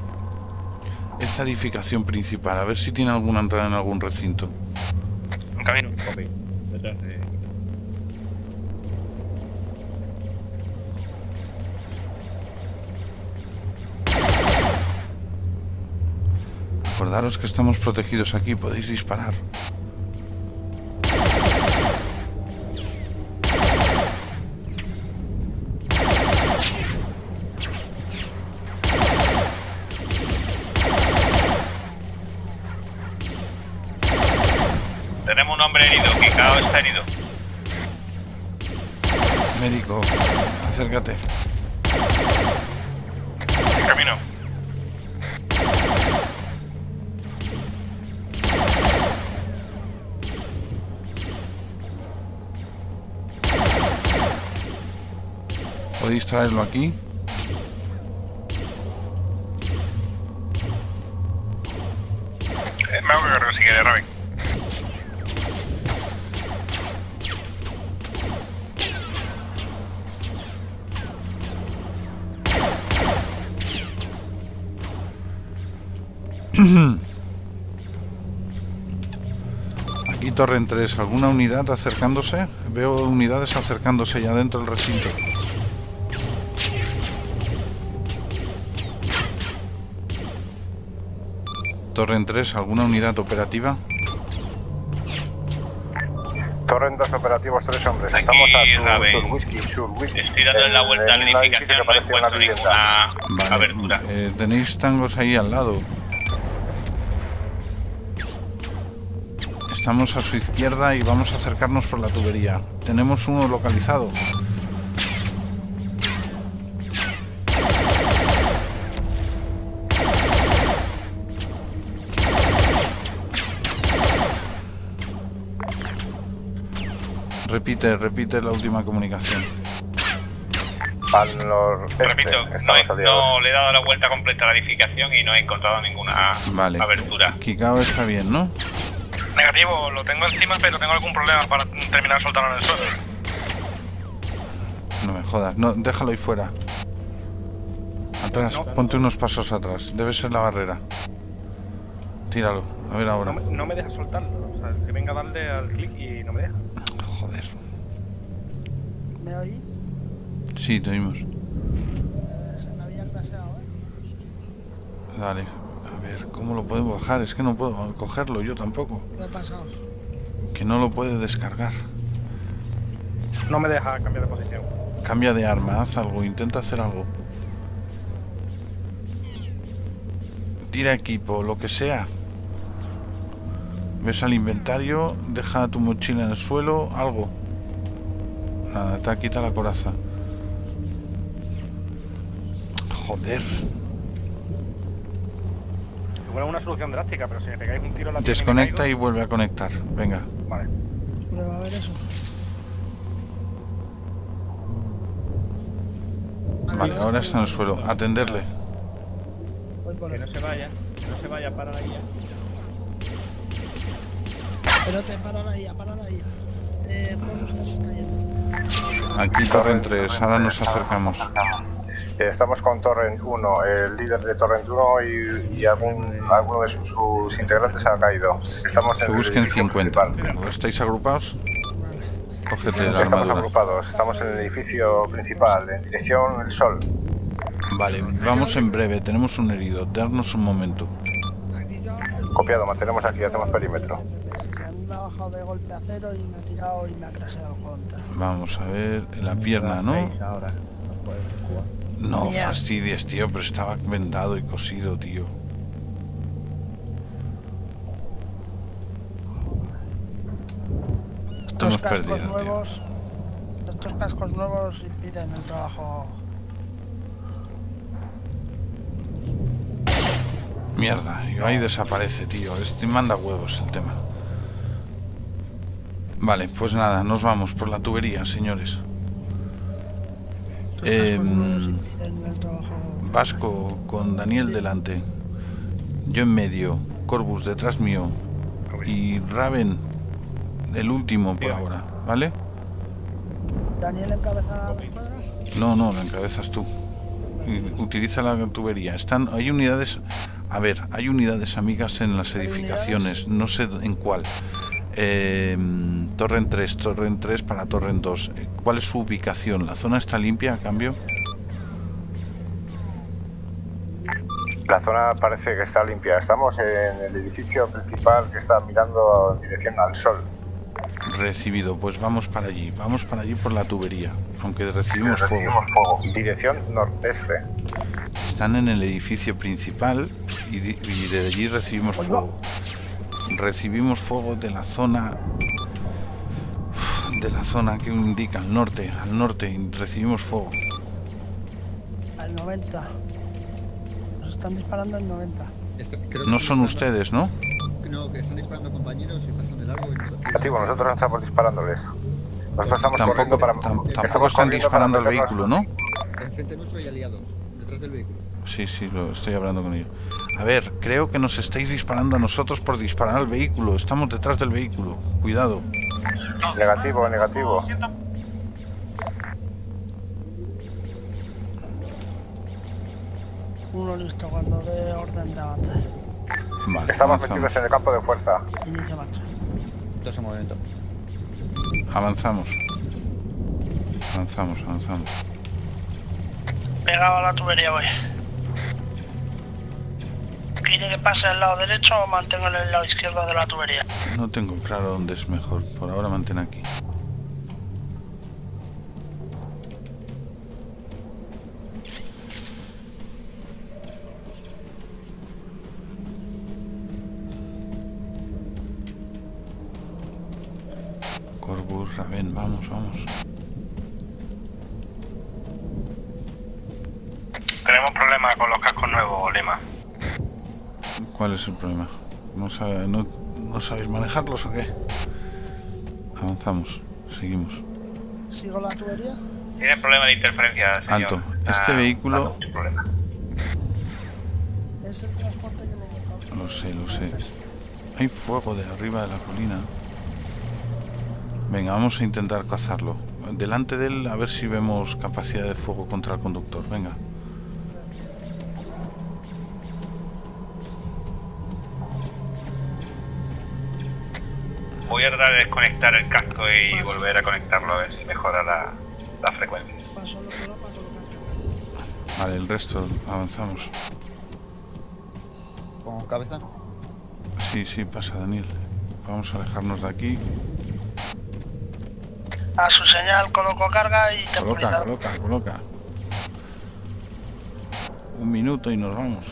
esta edificación principal, a ver si tiene alguna entrada en algún recinto. En camino. Copy. Detrás de... Acordaros que estamos protegidos aquí, podéis disparar. Tenemos un hombre herido. Kikao está herido. Médico, acércate. Podéis traerlo aquí. Eh, me hago cargo si quiere, Raven. Aquí Torren 3, ¿alguna unidad acercándose? Veo unidades acercándose ya dentro del recinto. Torren 3, ¿alguna unidad operativa? Torren 2 operativos, tres hombres. Aquí, Estamos a sur, sur whisky, sur whisky. Estoy dando la vuelta a la En edificación. No parece una encuentro vivienda. ninguna abertura. eh, tenéis tangos ahí al lado. Estamos a su izquierda y vamos a acercarnos por la tubería. Tenemos uno localizado. Repite, repite la última comunicación. Al noreste. Repito, no, he- le he dado la vuelta completa a la edificación y no he encontrado ninguna Vale. abertura. Kikao está bien, ¿no? Negativo, lo tengo encima, pero tengo algún problema para terminar de soltarlo en el suelo. No me jodas, no, déjalo ahí fuera. Atrás, ponte unos pasos atrás. Debe ser la barrera. Tíralo, a ver ahora. No me, no me deja soltarlo. O sea, que venga a darle al clic y no me deja. ¿Me oís? Sí, te oímos. Eh, se me había pasado, ¿eh? Dale. A ver, ¿cómo lo podemos bajar? Es que no puedo cogerlo, yo tampoco. ¿Qué ha pasado? Que no lo puede descargar. No me deja cambiar de posición. Cambia de arma, haz algo, intenta hacer algo. Tira equipo, lo que sea. Ves al inventario, deja tu mochila en el suelo, algo. Nada, te quita la coraza. Joder. Igual es una solución drástica, pero si me pegáis un tiro en la Desconecta y vuelve a conectar. Venga. Vale. Prueba a ver eso. Vale, ahora está en el suelo. Atenderle. Que no se vaya, que no se vaya para la guía. Pero te para la IA, para la IA. Eh. Aquí Torrent 3. Ahora nos acercamos. Eh, Estamos con Torrent 1, el líder de Torrent 1 y, y algún, alguno de sus, sus integrantes ha caído. Estamos Que en el busquen edificio 50. principal. ¿O ¿Estáis agrupados? Cógete la Estamos armadura. agrupados, estamos en el edificio principal, en dirección el sol. Vale, vamos en breve. Tenemos un herido. Darnos un momento. Copiado, mantenemos aquí, hacemos perímetro. Me ha bajado de golpe a cero y me ha tirado y me ha crasheado entero. Vamos a ver. La pierna, ¿no? Ahora, no fastidies, tío, pero estaba vendado y cosido, tío. Estos Hemos cascos perdido, tío. nuevos. Estos cascos nuevos impiden el trabajo. Mierda, y ahí desaparece, tío. Este manda huevos el tema. Vale, pues nada, nos vamos por la tubería, señores. Trabajo. Vasco con Daniel delante. Yo en medio. Corbus detrás mío. Y Raven, el último por ahora, ¿vale? Daniel encabeza la escuadra. No, no, lo encabezas tú. Utiliza la tubería. Están, hay unidades. A ver, hay unidades amigas en las edificaciones. No sé en cuál. Eh, Torrent 3, Torrent 3 para Torrent 2. Eh, ¿Cuál es su ubicación? ¿La zona está limpia a cambio? La zona parece que está limpia. Estamos en el edificio principal que está mirando en dirección al sol. Recibido. Pues vamos para allí. Vamos para allí por la tubería. Aunque recibimos fuego. Recibimos fuego. Dirección nordeste. Están en el edificio principal y, y de allí recibimos fuego. Recibimos fuego de la zona de la zona que indica al norte, al norte recibimos fuego. Al 90. Nos están disparando en 90. Esto- creo No son disparando- ustedes, ¿no? No, que están disparando compañeros y pasan de largo. Y no- Negativo, nosotros no estamos disparándoles. Nosotros estamos Tampoco, para. tam- estamos tampoco están para disparando al meternos- vehículo, ¿no? Enfrente nuestro hay aliados, detrás del vehículo. Sí, sí, lo estoy hablando con ellos. A ver, creo que nos estáis disparando a nosotros por disparar al vehículo. Estamos detrás del vehículo. Cuidado. Negativo, negativo. Uno listo cuando dé orden de avanzar. Vale, Estamos avanzamos. metidos en el campo de fuerza. Inicia marcha. Avanzamos. Avanzamos, avanzamos. Pegado a la tubería voy. ¿Quiere que pase al lado derecho o mantengo en el lado izquierdo de la tubería? No tengo claro dónde es mejor. Por ahora mantén aquí. Corbus, Raven, vamos, vamos. Tenemos problemas con los cascos nuevos, Lima. ¿Cuál es el problema? ¿No, sabe- no, no sabéis manejarlos o qué? Avanzamos, seguimos. ¿Sigo la tubería? Tiene problemas de interferencia, señor. Alto. Este Ah, vehículo- problema. Es el transporte que le toca. Lo sé, lo sé. Hay fuego de arriba de la colina. Venga, vamos a intentar cazarlo. Delante de él a ver si vemos capacidad de fuego contra el conductor. Venga. Voy a tratar de desconectar el casco y volver a conectarlo a ver si mejora la, la frecuencia. Vale, el resto avanzamos. Con cabeza. Sí, sí, pasa Daniel. Vamos a alejarnos de aquí. A su señal coloco carga y Coloca, temporizador. coloca, coloca. Un minuto y nos vamos.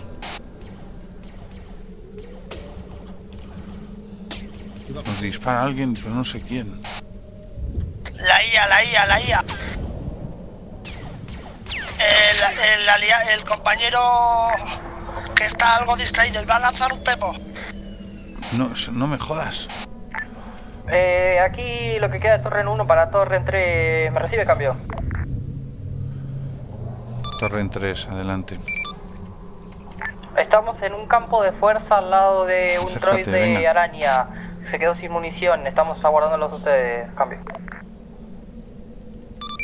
Nos dispara alguien, pero no sé quién. La IA, la IA, la IA. El, el, alia- el compañero que está algo distraído y va a lanzar un pepo. No, no me jodas. Eh, aquí lo que queda es Torre 1 para Torre entre... ¿Me recibe cambio? Torre en 3, adelante. Estamos en un campo de fuerza al lado de un Acércate, droid de venga. araña. Se quedó sin munición. Estamos aguardándolos a ustedes. Cambio.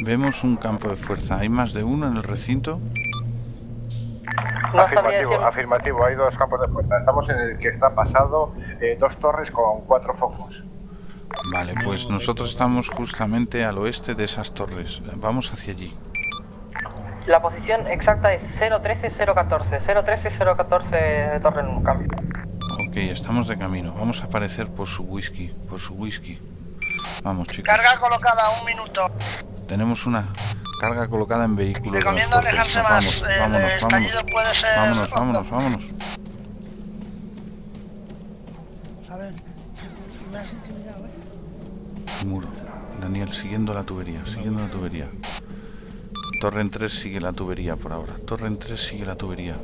Vemos un campo de fuerza. ¿Hay más de uno en el recinto? No afirmativo, decir- afirmativo, hay dos campos de fuerza. Estamos en el que está pasado eh, dos torres con cuatro focos. Vale, pues nosotros estamos justamente al oeste de esas torres. Vamos hacia allí. La posición exacta es 013-014. 013-014 de Torre 1. Cambio. Ok, estamos de camino. Vamos a aparecer por su whisky, por su whisky. Vamos, chicos. Carga colocada, un minuto. Tenemos una carga colocada en vehículo de Recomiendo alejarse Nos más. vamos, El vámonos, vámonos. estallido puede ser. Vámonos, hondo. vámonos, vámonos. A ver, me has intimidado, ¿eh? Muro. Daniel, siguiendo la tubería, siguiendo la tubería. Torre en 3 sigue la tubería por ahora. Torre en 3 sigue la tubería.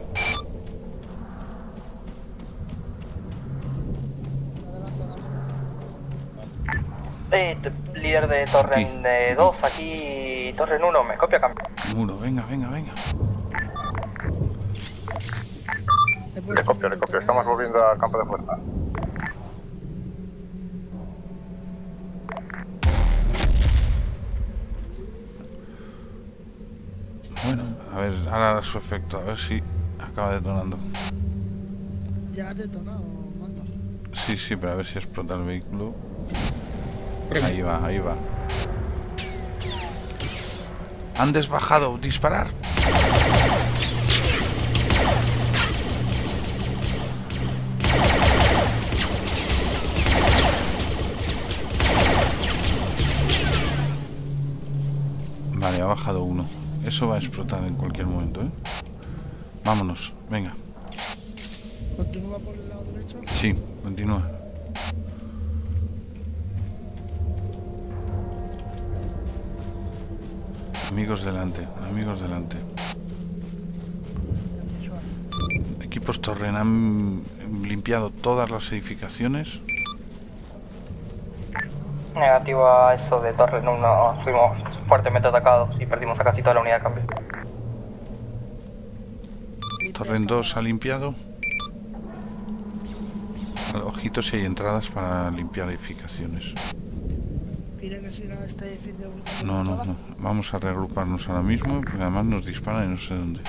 Eh, líder de Torre Aquí. 2, aquí Torre 1. ¿Me copia cambio? El muro, venga, venga, venga. Le copio, le copio. Estamos volviendo al campo de fuerza. Bueno, a ver, ahora su efecto. A ver si acaba detonando. Ya ha detonado, mando. Sí, sí, pero a ver si explota el vehículo. Ahí va, ahí va. Han desbajado, disparar. Vale, ha bajado uno. Eso va a explotar en cualquier momento, ¿eh? Vámonos, venga. Continúa por el lado derecho. Sí, continúa. Amigos delante, amigos delante. Equipos Torren han limpiado todas las edificaciones. Negativo a eso de Torre 1. Fuimos fuertemente atacados y perdimos a casi toda la unidad de cambio. Torren 2 ha limpiado. Ojito si hay entradas para limpiar edificaciones. Quiere que siga este edificio. No, no, no. Vamos a reagruparnos ahora mismo porque además nos disparan y no sé dónde.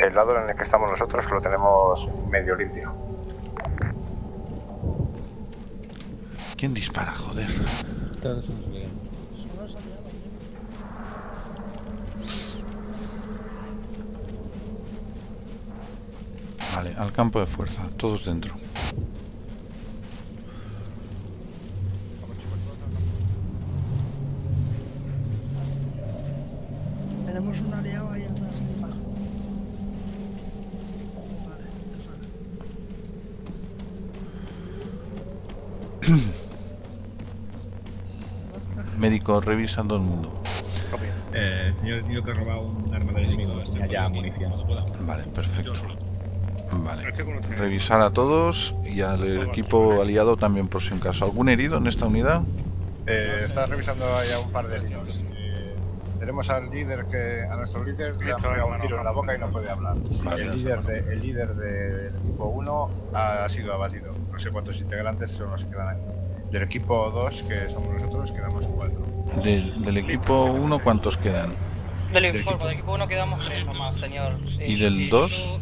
El lado en el que estamos nosotros que lo tenemos medio limpio. ¿Quién dispara, joder? Vale, al campo de fuerza, todos dentro. Tenemos un aliado ahí atrás. encima. Vale, ya sale. Médico, revisa todo el mundo. Eh, señor, digo que ha robado un arma del enemigo. Este Allá, munición. Vale, perfecto. Vale. Revisar a todos y al equipo aliado también por si un caso. ¿Algún herido en esta unidad? Eh, está revisando ahí a un par de heridos. Eh, tenemos al líder que, a nuestro líder le han pegado un tiro en la boca y no puede hablar. Vale. El líder, de, el líder de- del equipo 1 ha, sido abatido. No sé cuántos integrantes son los que quedan aquí. Del equipo 2, que somos nosotros, quedamos 4. Del, del equipo 1, ¿cuántos quedan? Del informe, equipo. del equipo 1 quedamos 3 nomás, señor. ¿Y del 2?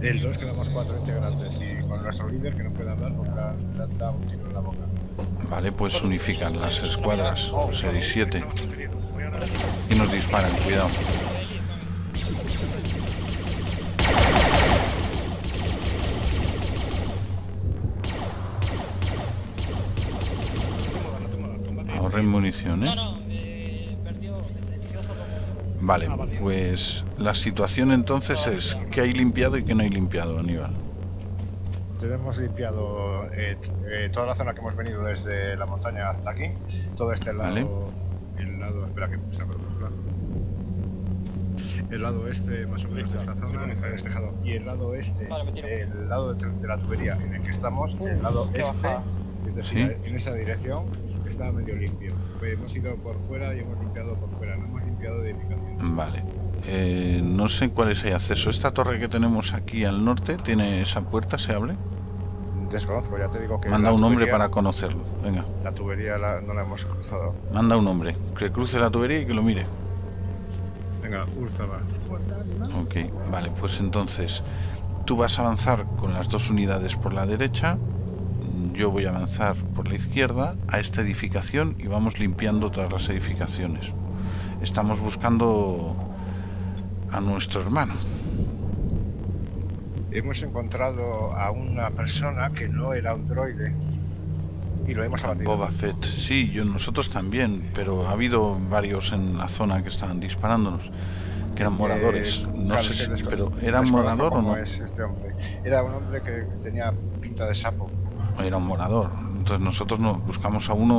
Del 2 quedamos 4 integrantes y con nuestro líder que no puede hablar porque le han dado un tiro en la boca. Vale, pues unifican las escuadras. 6 y 7. Y nos disparan, cuidado. Munición, ¿eh? Vale, pues la situación entonces es que hay limpiado y que no hay limpiado, Aníbal. tenemos limpiado eh, eh, toda la zona que hemos venido desde la montaña hasta aquí. Todo este lado. Vale. El lado. Espera que se abra por otro lado. El lado este, más o menos, de esta zona está despejado. Y el lado este, Vale, el lado de, de la tubería en el que estamos, el lado este, es decir, Sí. en esa dirección, está medio limpio. Pues hemos ido por fuera y hemos limpiado por fuera. No hemos limpiado de edificaciones. Vale. Eh, no sé cuáles hay acceso. Esta torre que tenemos aquí al norte, ¿tiene esa puerta? ¿Se abre? Desconozco, ya te digo que. Manda un hombre para conocerlo. Venga, La tubería la- no la hemos cruzado. manda un hombre. Que cruce la tubería y que lo mire. Venga, ¿no? Ok, vale, pues entonces tú vas a avanzar con las dos unidades por la derecha, yo voy a avanzar por la izquierda a esta edificación y vamos limpiando todas las edificaciones. Estamos buscando a nuestro hermano. Hemos encontrado a una persona que no era un droide y lo hemos abatido. Boba Fett, sí, yo, nosotros también, pero ha habido varios en la zona que estaban disparándonos, que eran moradores. Eh, No claro, sé si, pero ¿eran morador o no? es este hombre. Era un hombre que tenía pinta de sapo. Era un morador. Entonces nosotros no buscamos a uno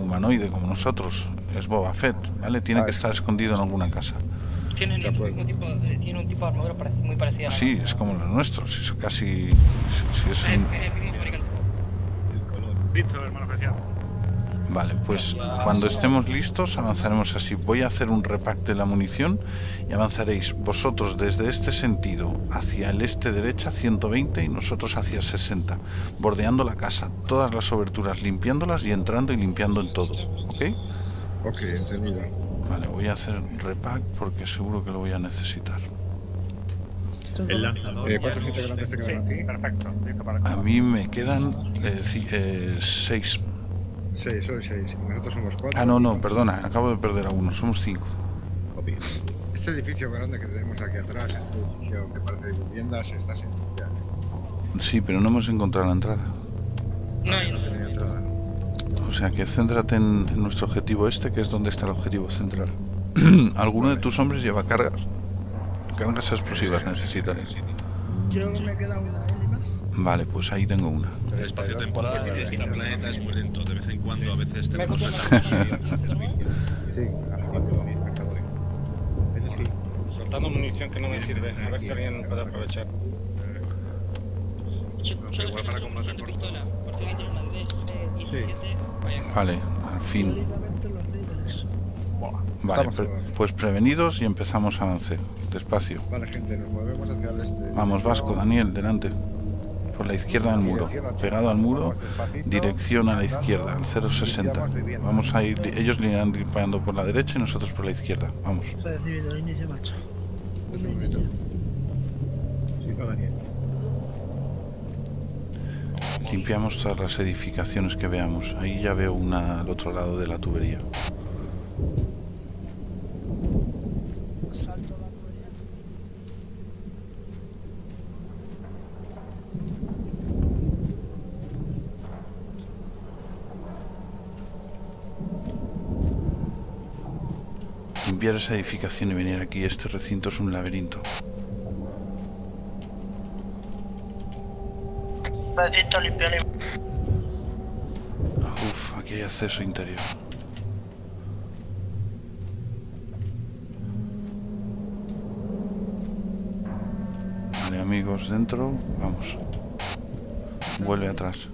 humanoide como nosotros. Es Boba Fett, ¿vale? Tiene Ah, que es- estar escondido en alguna casa. Tienen De el acuerdo. mismo tipo, de- tiene un tipo de armadura muy parecida a la Sí, es como los nuestros. Eso casi. Si, si es Eh, un- eh, fabricante. Listo, hermano oficial. Vale, pues cuando estemos listos avanzaremos así. Voy a hacer un repack de la munición y avanzaréis vosotros desde este sentido hacia el este derecha 120 y nosotros hacia 60, bordeando la casa, todas las oberturas, limpiándolas y entrando y limpiando en todo. ¿Ok? Ok, entendido. Vale, voy a hacer repack porque seguro que lo voy a necesitar. El lanzador. Eh, ¿Cuántos integrantes te quedan a ti? Perfecto, listo para A mí me quedan eh, ci- eh, seis. Seis, soy seis. Nosotros somos cuatro. Ah, no, no, perdona, acabo de perder a uno, somos cinco. Este edificio grande que tenemos aquí atrás, este edificio que parece de viviendas, está sin limpiar. Sí, pero no hemos encontrado la entrada. No, yo no tiene entrada. O sea que céntrate en, en nuestro objetivo este, que es donde está el objetivo central. ¿Alguno de tus hombres lleva cargas? Cargas explosivas necesitaré. Yo me queda una, ¿eh, Lima? Vale, pues ahí tengo una. El espacio temporal en este planeta es muy lento. De vez en cuando, a veces ¿Me tenemos? Sí, afirmativo. Es decir, soltando munición que no me sirve. A ver si alguien puede aprovechar. Igual para combatir por- pistola, por si alguien tiene una DS-17, vaya acá. Vale, al fin. Vale, pre- pues prevenidos y empezamos a avanzar. Despacio. Vale, gente, nos movemos hacia el este. Vamos, Vasco, Daniel, delante. Por la izquierda del muro. Pegado al muro, dirección a la izquierda, al 060. Vamos a ir, ellos irán disparando por la derecha y nosotros por la izquierda. Vamos. Recibido, inicio marcha. Un momento. Limpiamos todas las edificaciones que veamos. Ahí ya veo una al otro lado de la tubería. Limpiar esa edificación y venir aquí. Este recinto es un laberinto. Recinto. Ah, Uf, aquí hay acceso interior. Vale, amigos, dentro. Vamos. Vuelve atrás.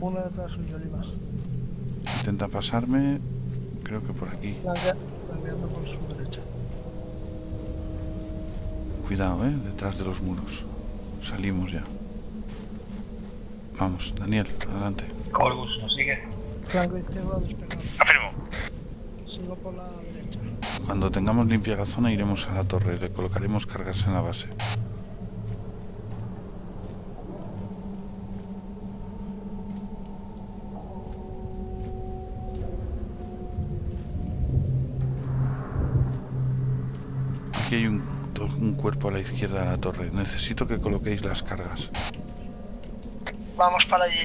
Uno detrás suyo, Lima. Intenta pasarme. Creo que por aquí. Por su derecha. Cuidado, eh, detrás de los muros. Salimos ya. Vamos, Daniel, adelante. Corvus, ¿nos sigue? Flanco izquierdo despegado. Afirmo. Sigo por la derecha. Cuando tengamos limpia la zona iremos a la torre. Le colocaremos cargas en la base. Aquí hay un, to- un cuerpo a la izquierda de la torre. Necesito que coloquéis las cargas. Vamos para allí.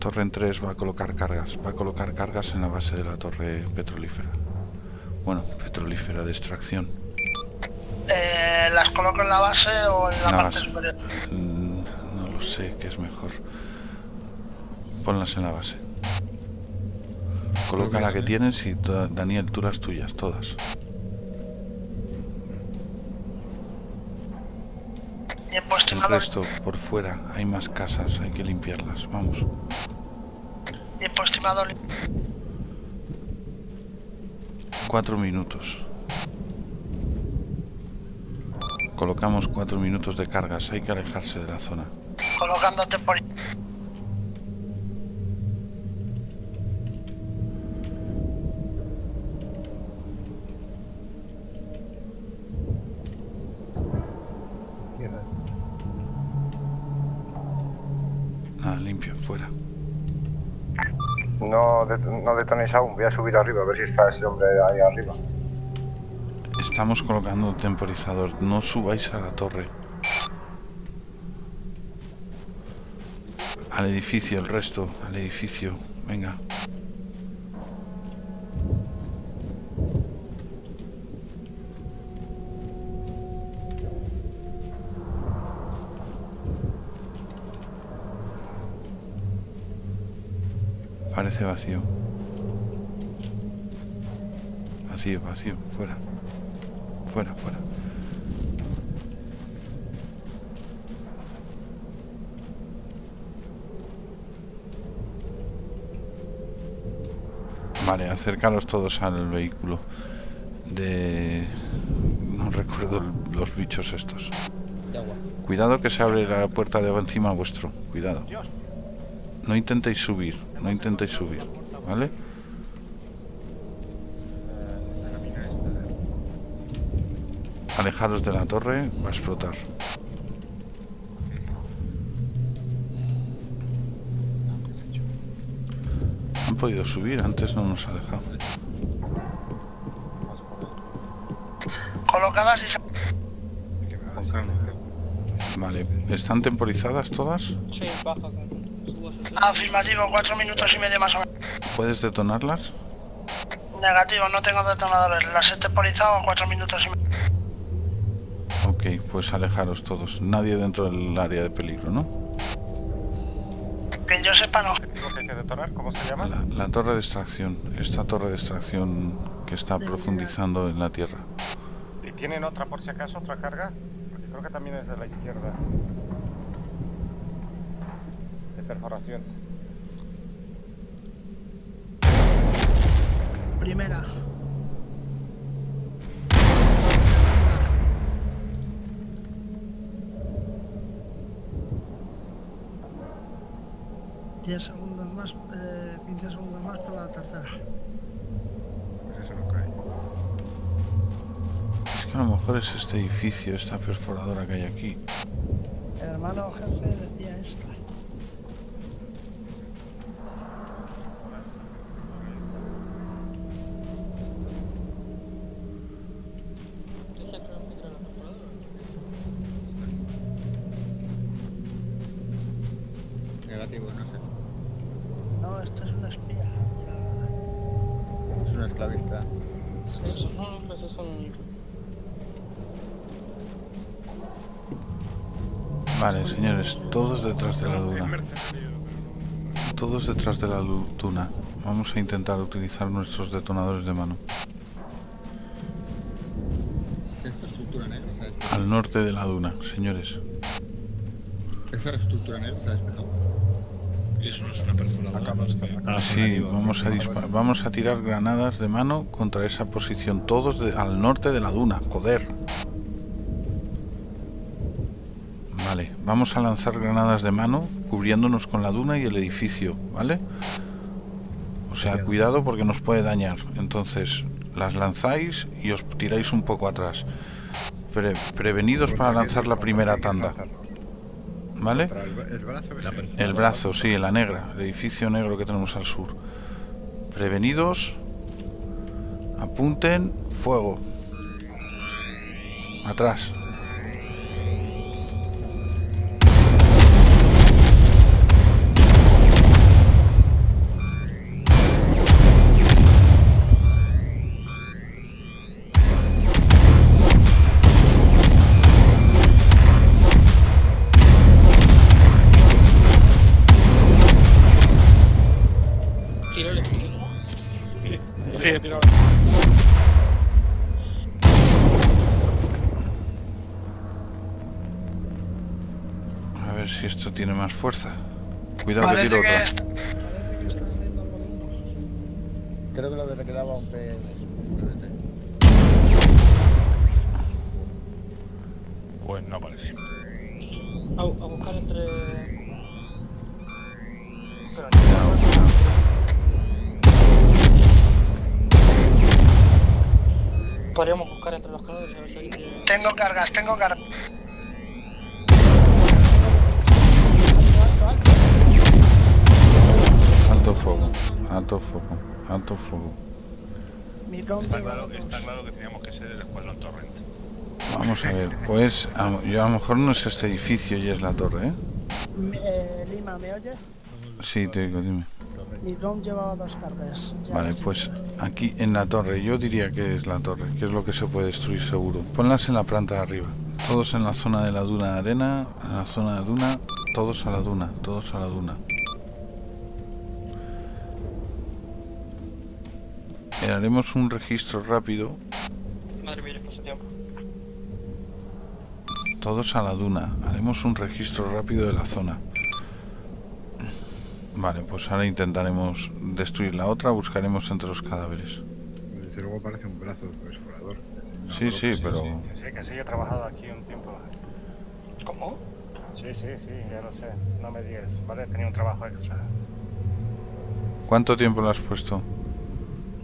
Torre en 3 va a colocar cargas. Va a colocar cargas en la base de la torre petrolífera. Bueno, petrolífera de extracción. Eh, ¿Las coloco en la base o en la, La parte base. superior? Mm, No lo sé, qué es mejor. Ponlas en la base. Coloca la que tienes y Daniel, tú las tuyas, todas. Tiempo El estimado, resto por fuera, hay más casas, hay que limpiarlas. Vamos. tiempo estimado. Cuatro minutos. Colocamos cuatro minutos de cargas, hay que alejarse de la zona. Colocando temporal. No, det- no detonéis aún, voy a subir arriba a ver si está ese hombre ahí arriba. Estamos colocando un temporizador, no subáis a la torre. Al edificio, el resto, al edificio. Venga. Parece vacío. Vacío, vacío, fuera. Fuera, fuera. Vale, acercaros todos al vehículo de... No recuerdo los bichos estos. Cuidado que se abre la puerta de encima vuestro. Cuidado. No intentéis subir, no intentéis subir, ¿vale? Alejaros de la torre, va a explotar. Han podido subir, antes no nos ha dejado. Colocadas y... Vale, ¿están temporizadas todas? Sí, baja. Afirmativo, cuatro minutos y medio más o menos. ¿Puedes detonarlas? Negativo, no tengo detonadores. Las he temporizado a cuatro minutos y medio. Pues alejaros todos. Nadie dentro del área de peligro, ¿no? Que yo sepa, no. ¿Qué hay que detonar? ¿Cómo se llama? La, la torre de extracción, esta torre de extracción que está profundizando en la tierra. ¿Y tienen otra por si acaso, otra carga? Porque creo que también es de la izquierda. De perforación. Primera. Diez segundos más, eh, 15 segundos más para la tercera. Pues eso no cae. Es que a lo mejor es este edificio, esta perforadora que hay aquí. Hermano jefe decía esto es una espía. Es una esclavista. Sí. Vale, señores, todos detrás de la duna. Todos detrás de la duna. Vamos a intentar utilizar nuestros detonadores de mano. Esta estructura negra se ha despejado. Al norte de la duna, señores. Esta estructura negra se ha despejado. Eso no es una perforadora. Ah, Sí, vamos a disparar, vamos a tirar granadas de mano contra esa posición. Todos de- al norte de la duna, joder. Vale, vamos a lanzar granadas de mano cubriéndonos con la duna y el edificio, ¿vale? O sea, cuidado porque nos puede dañar. Entonces, las lanzáis y os tiráis un poco atrás. Pre- prevenidos para lanzar la primera tanda, el, brazo. El brazo, sí, la negra, el edificio negro que tenemos al sur. Prevenidos. Apunten, fuego. Atrás. Fuerza. Cuidado que Parece tiro que- otra. Parece que está saliendo algo de humo. Creo que lo de le quedaba un P. posiblemente. Pues no aparece. A, a buscar entre. Podríamos buscar entre los cadáveres a ver si alguien tiene- Tengo cargas, tengo cargas. Alto fuego, alto count Está claro, dos. está claro que teníamos que ser el escuadrón Torrent. Vamos a ver. O es. A, yo a lo mejor no es este edificio y es la torre, ¿eh? Eh, Lima, ¿me oye? Sí, te digo, dime. Mi llevaba dos cargas. Vale, pues aquí en la torre, yo diría que es la torre, que es lo que se puede destruir seguro. Ponlas en la planta de arriba. Todos en la zona de la duna de arena, en la zona de duna, todos a la duna, todos a la duna. Eh, haremos un registro rápido, Madre mía, tiempo. todos a la duna. Haremos un registro rápido de la zona. Vale, pues ahora intentaremos destruir la otra, buscaremos entre los cadáveres. Desde luego parece un brazo perforador. Sí, sí, pero... Sí, que sí, he trabajado aquí un tiempo. ¿Cómo? Sí, sí, sí, ya lo sé. No me digas, ¿vale? Tenía un trabajo extra. ¿Cuánto tiempo le has puesto?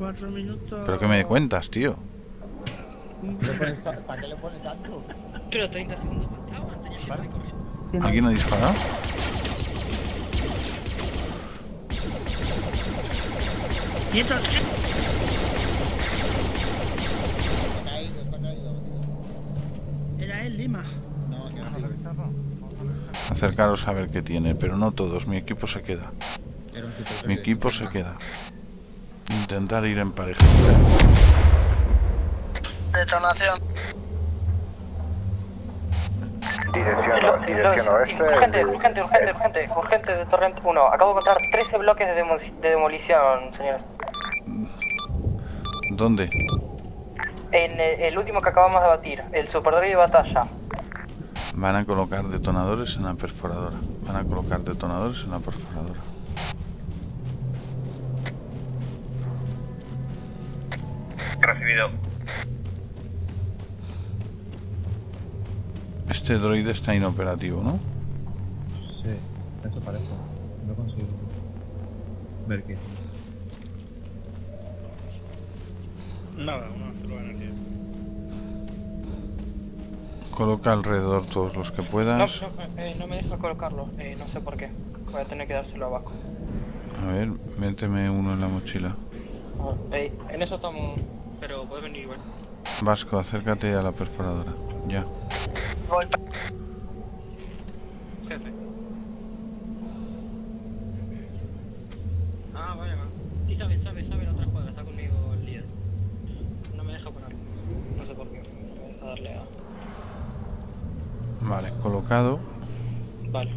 Cuatro minutos. ¿Pero qué me cuentas, tío? ¿Le pones ta- ¿Para qué le pones tanto? Pero 30 segundos faltaban, tenía que estar corriendo. ¿Alguien ha disparado? ¡Quietos! Era él, Lima. No, que no. Acercaros a ver qué tiene, pero no todos, mi equipo se queda. Mi equipo se queda. Intentar ir en pareja. Detonación. Dirección, dirección oeste. Urgente, el- urgente, urgente, urgente, urgente de Torrent 1. Acabo de contar 13 bloques de, demo- de demolición, señores. ¿Dónde? En eh, el último que acabamos de batir, el superdroid de batalla. Van a colocar detonadores en la perforadora. Van a colocar detonadores en la perforadora. Recibido. Este droide está inoperativo, ¿no? Sí, eso parece. No consigo ver qué. Nada, una célula de energía. Coloca alrededor todos los que No, puedas. no, eh, no me deja colocarlo, eh, no sé por qué. Voy a tener que dárselo a Vasco. A ver, méteme uno en la mochila. Ah, eh, en eso estamos, pero puedes venir igual. Vasco, acércate a la perforadora. Ya. Voy pa- Jefe. Ah, vaya, va. Sí, sabe, sabe, sabe la otra cuadra, está conmigo el líder. No me deja ponerlo. No sé por qué. No me deja darle a. Vale, colocado. Vale.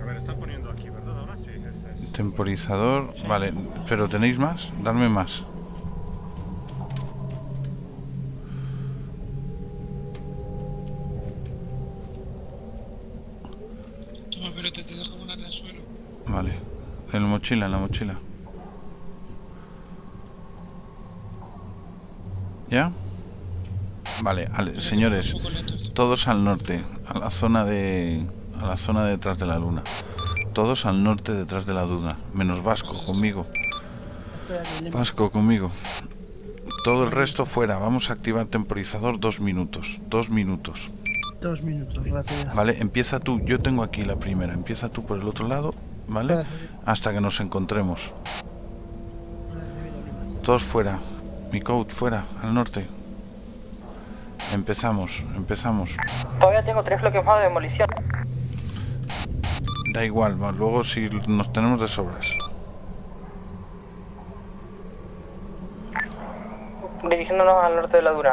A ver, están poniendo aquí, ¿verdad? Ahora sí, este es. Temporizador. Vale, pero ¿tenéis más? Darme más. Toma, pero te, te dejo poner en el suelo. Vale. En la mochila, en la mochila. ¿Ya? Vale, ale- señores, todos al norte, a la zona de a la zona detrás de la luna. Todos al norte detrás de la luna, menos Vasco conmigo. Vasco conmigo. Todo el resto fuera. Vamos a activar temporizador dos minutos. Dos minutos. Dos minutos, recibido. Vale, empieza tú. Yo tengo aquí la primera. Empieza tú por el otro lado, ¿vale? Hasta que nos encontremos. Todos fuera. Mi code fuera, al norte. Empezamos, empezamos. Todavía tengo tres bloques más de demolición. Da igual, luego si nos tenemos de sobras. Dirigiéndonos al norte de la dura.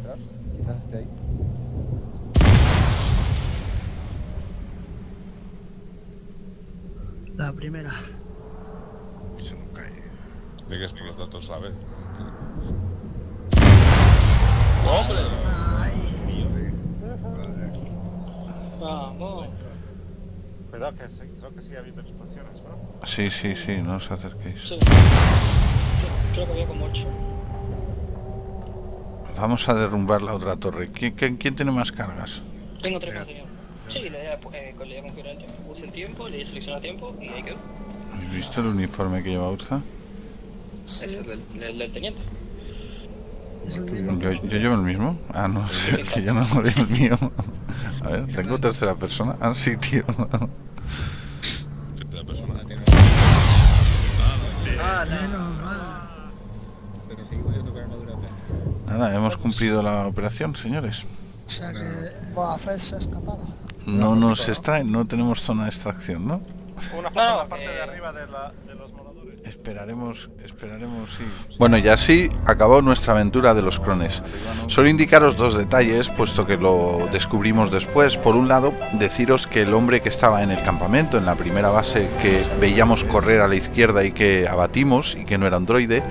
Quizás, quizás esté ahí. La primera. Se me cae. De que es por los datos, ¿sabes? ¡Hombre! Vamos. Cuidado que sí, creo que sí ha habido explosiones, ¿no? Sí, sí, sí, no os acerquéis. Sí. Creo que había como 8. Vamos a derrumbar la otra torre. ¿Quién, quién, quién tiene más cargas? Tengo 3 señor. Sí, le di a, le di a configurar el tiempo. Puse el tiempo, le di seleccionar tiempo y ahí quedó. ¿Habéis visto el uniforme que lleva Urza? Ese es del, del, del teniente. ¿Yo, yo llevo el mismo? Ah, no, sí, que yo no veo el mío. A ver, tengo tercera persona. Ah, sí, tío. Tercera persona. Ah, Pero seguimos yendo con armadura plana. Nada, hemos cumplido la operación, señores. O sea que Boa Fett se ha escapado. No nos extraen, no tenemos zona de extracción, ¿no? Una No, foto en no, la parte de arriba de, la, de los. Esperaremos, esperaremos, sí. Bueno, y así acabó nuestra aventura de los crones. Solo indicaros dos detalles, puesto que lo descubrimos después. Por un lado, deciros que el hombre que estaba en el campamento, en la primera base que veíamos correr a la izquierda y que abatimos, y que no era androide,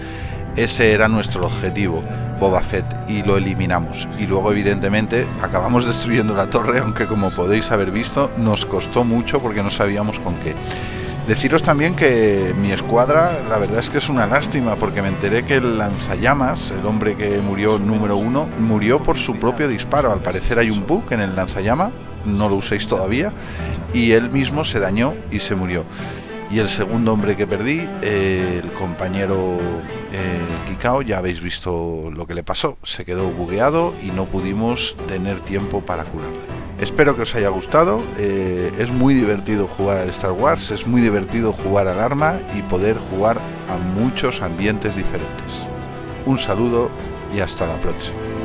ese era nuestro objetivo, Boba Fett, y lo eliminamos. Y luego, evidentemente, acabamos destruyendo la torre, aunque como podéis haber visto, nos costó mucho porque no sabíamos con qué. Deciros también que mi escuadra, la verdad es que es una lástima, porque me enteré que el lanzallamas, el hombre que murió número uno, murió por su propio disparo. Al parecer hay un bug en el lanzallama, no lo uséis todavía, y él mismo se dañó y se murió. Y el segundo hombre que perdí, eh, el compañero eh, Kikao, ya habéis visto lo que le pasó. Se quedó bugueado y no pudimos tener tiempo para curarle. Espero que os haya gustado. eh, es muy divertido jugar al Star Wars, es muy divertido jugar al arma y poder jugar a muchos ambientes diferentes. Un saludo y hasta la próxima.